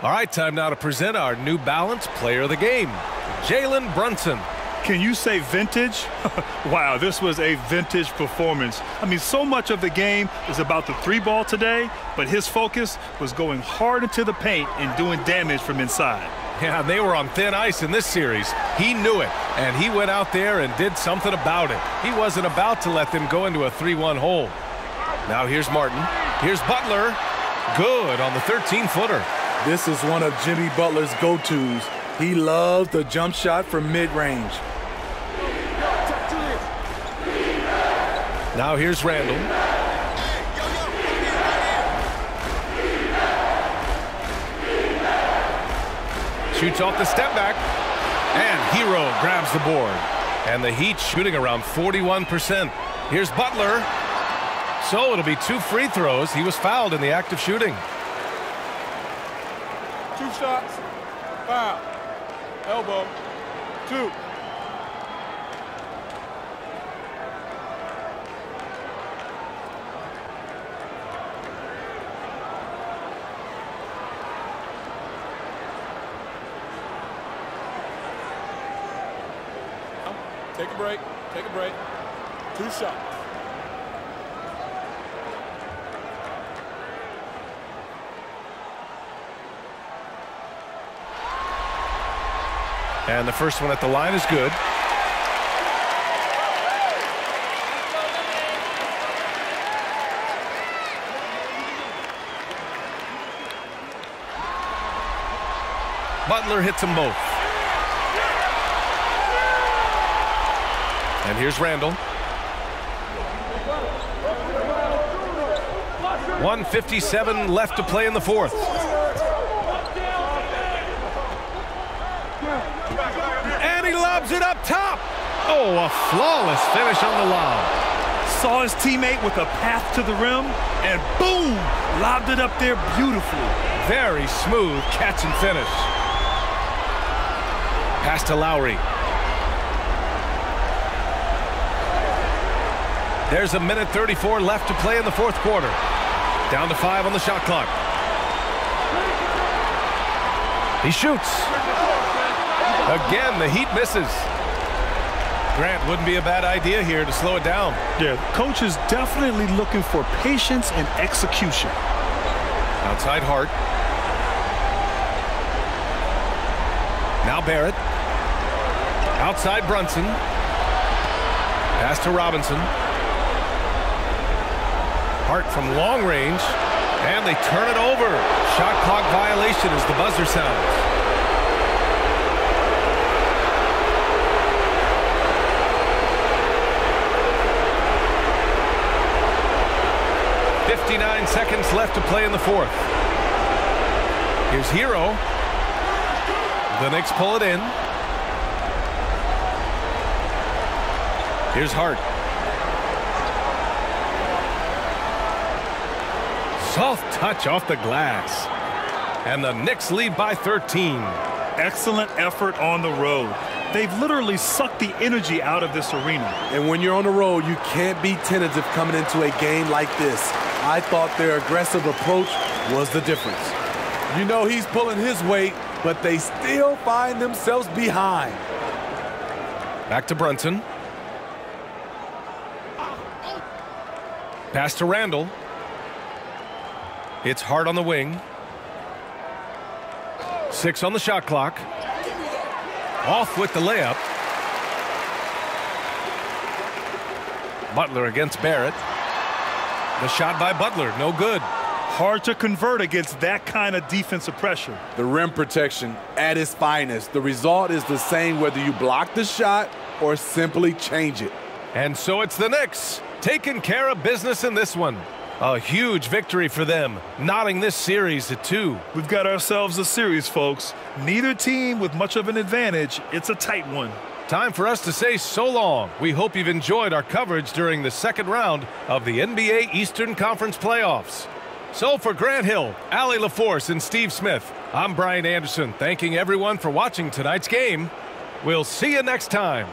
All right, time now to present our New Balance Player of the Game, Jalen Brunson. Can you say vintage? <laughs> wow, this was a vintage performance. I mean, so much of the game is about the three ball today, but his focus was going hard into the paint and doing damage from inside. Yeah, they were on thin ice in this series. He knew it, and he went out there and did something about it. He wasn't about to let them go into a 3-1 hole. Now here's Martin. Here's Butler. Good on the 13-footer. This is one of Jimmy Butler's go-tos. He loves the jump shot from mid-range. Now here's Randle. Shoots off the step back. And Herro grabs the board. And the Heat shooting around 41%. Here's Butler. So it'll be two free throws. He was fouled in the act of shooting. Two shots. Foul. Elbow. Two. Take a break. Take a break. Two shots. And the first one at the line is good. Butler hits them both. And here's Randle. 157 left to play in the fourth. And he lobs it up top. Oh, a flawless finish on the lob. Saw his teammate with a path to the rim, and boom, lobbed it up there beautifully. Very smooth catch and finish. Pass to Lowry. There's a minute 34 left to play in the fourth quarter. Down to five on the shot clock. He shoots. Again, the Heat misses. Grant wouldn't be a bad idea here to slow it down. Yeah, coach is definitely looking for patience and execution. Outside Hart. Now Barrett. Outside Brunson. Pass to Robinson. Hart from long range. And they turn it over. Shot clock violation as the buzzer sounds. Seconds left to play in the fourth. Here's Herro. The Knicks pull it in. Here's Hart. Soft touch off the glass. And the Knicks lead by 13. Excellent effort on the road. They've literally sucked the energy out of this arena. And when you're on the road, you can't be tentative coming into a game like this. I thought their aggressive approach was the difference. You know he's pulling his weight, but they still find themselves behind. Back to Brunson. Pass to Randle. It's Hart on the wing. Six on the shot clock. Off with the layup. Butler against Barrett. The shot by Butler, no good. Hard to convert against that kind of defensive pressure. The rim protection at its finest. The result is the same whether you block the shot or simply change it. And so it's the Knicks taking care of business in this one. A huge victory for them, knotting this series at two. We've got ourselves a series, folks. Neither team with much of an advantage. It's a tight one. Time for us to say so long. We hope you've enjoyed our coverage during the second round of the NBA Eastern Conference playoffs. So for Grant Hill, Allie LaForce, and Steve Smith, I'm Brian Anderson, thanking everyone for watching tonight's game. We'll see you next time.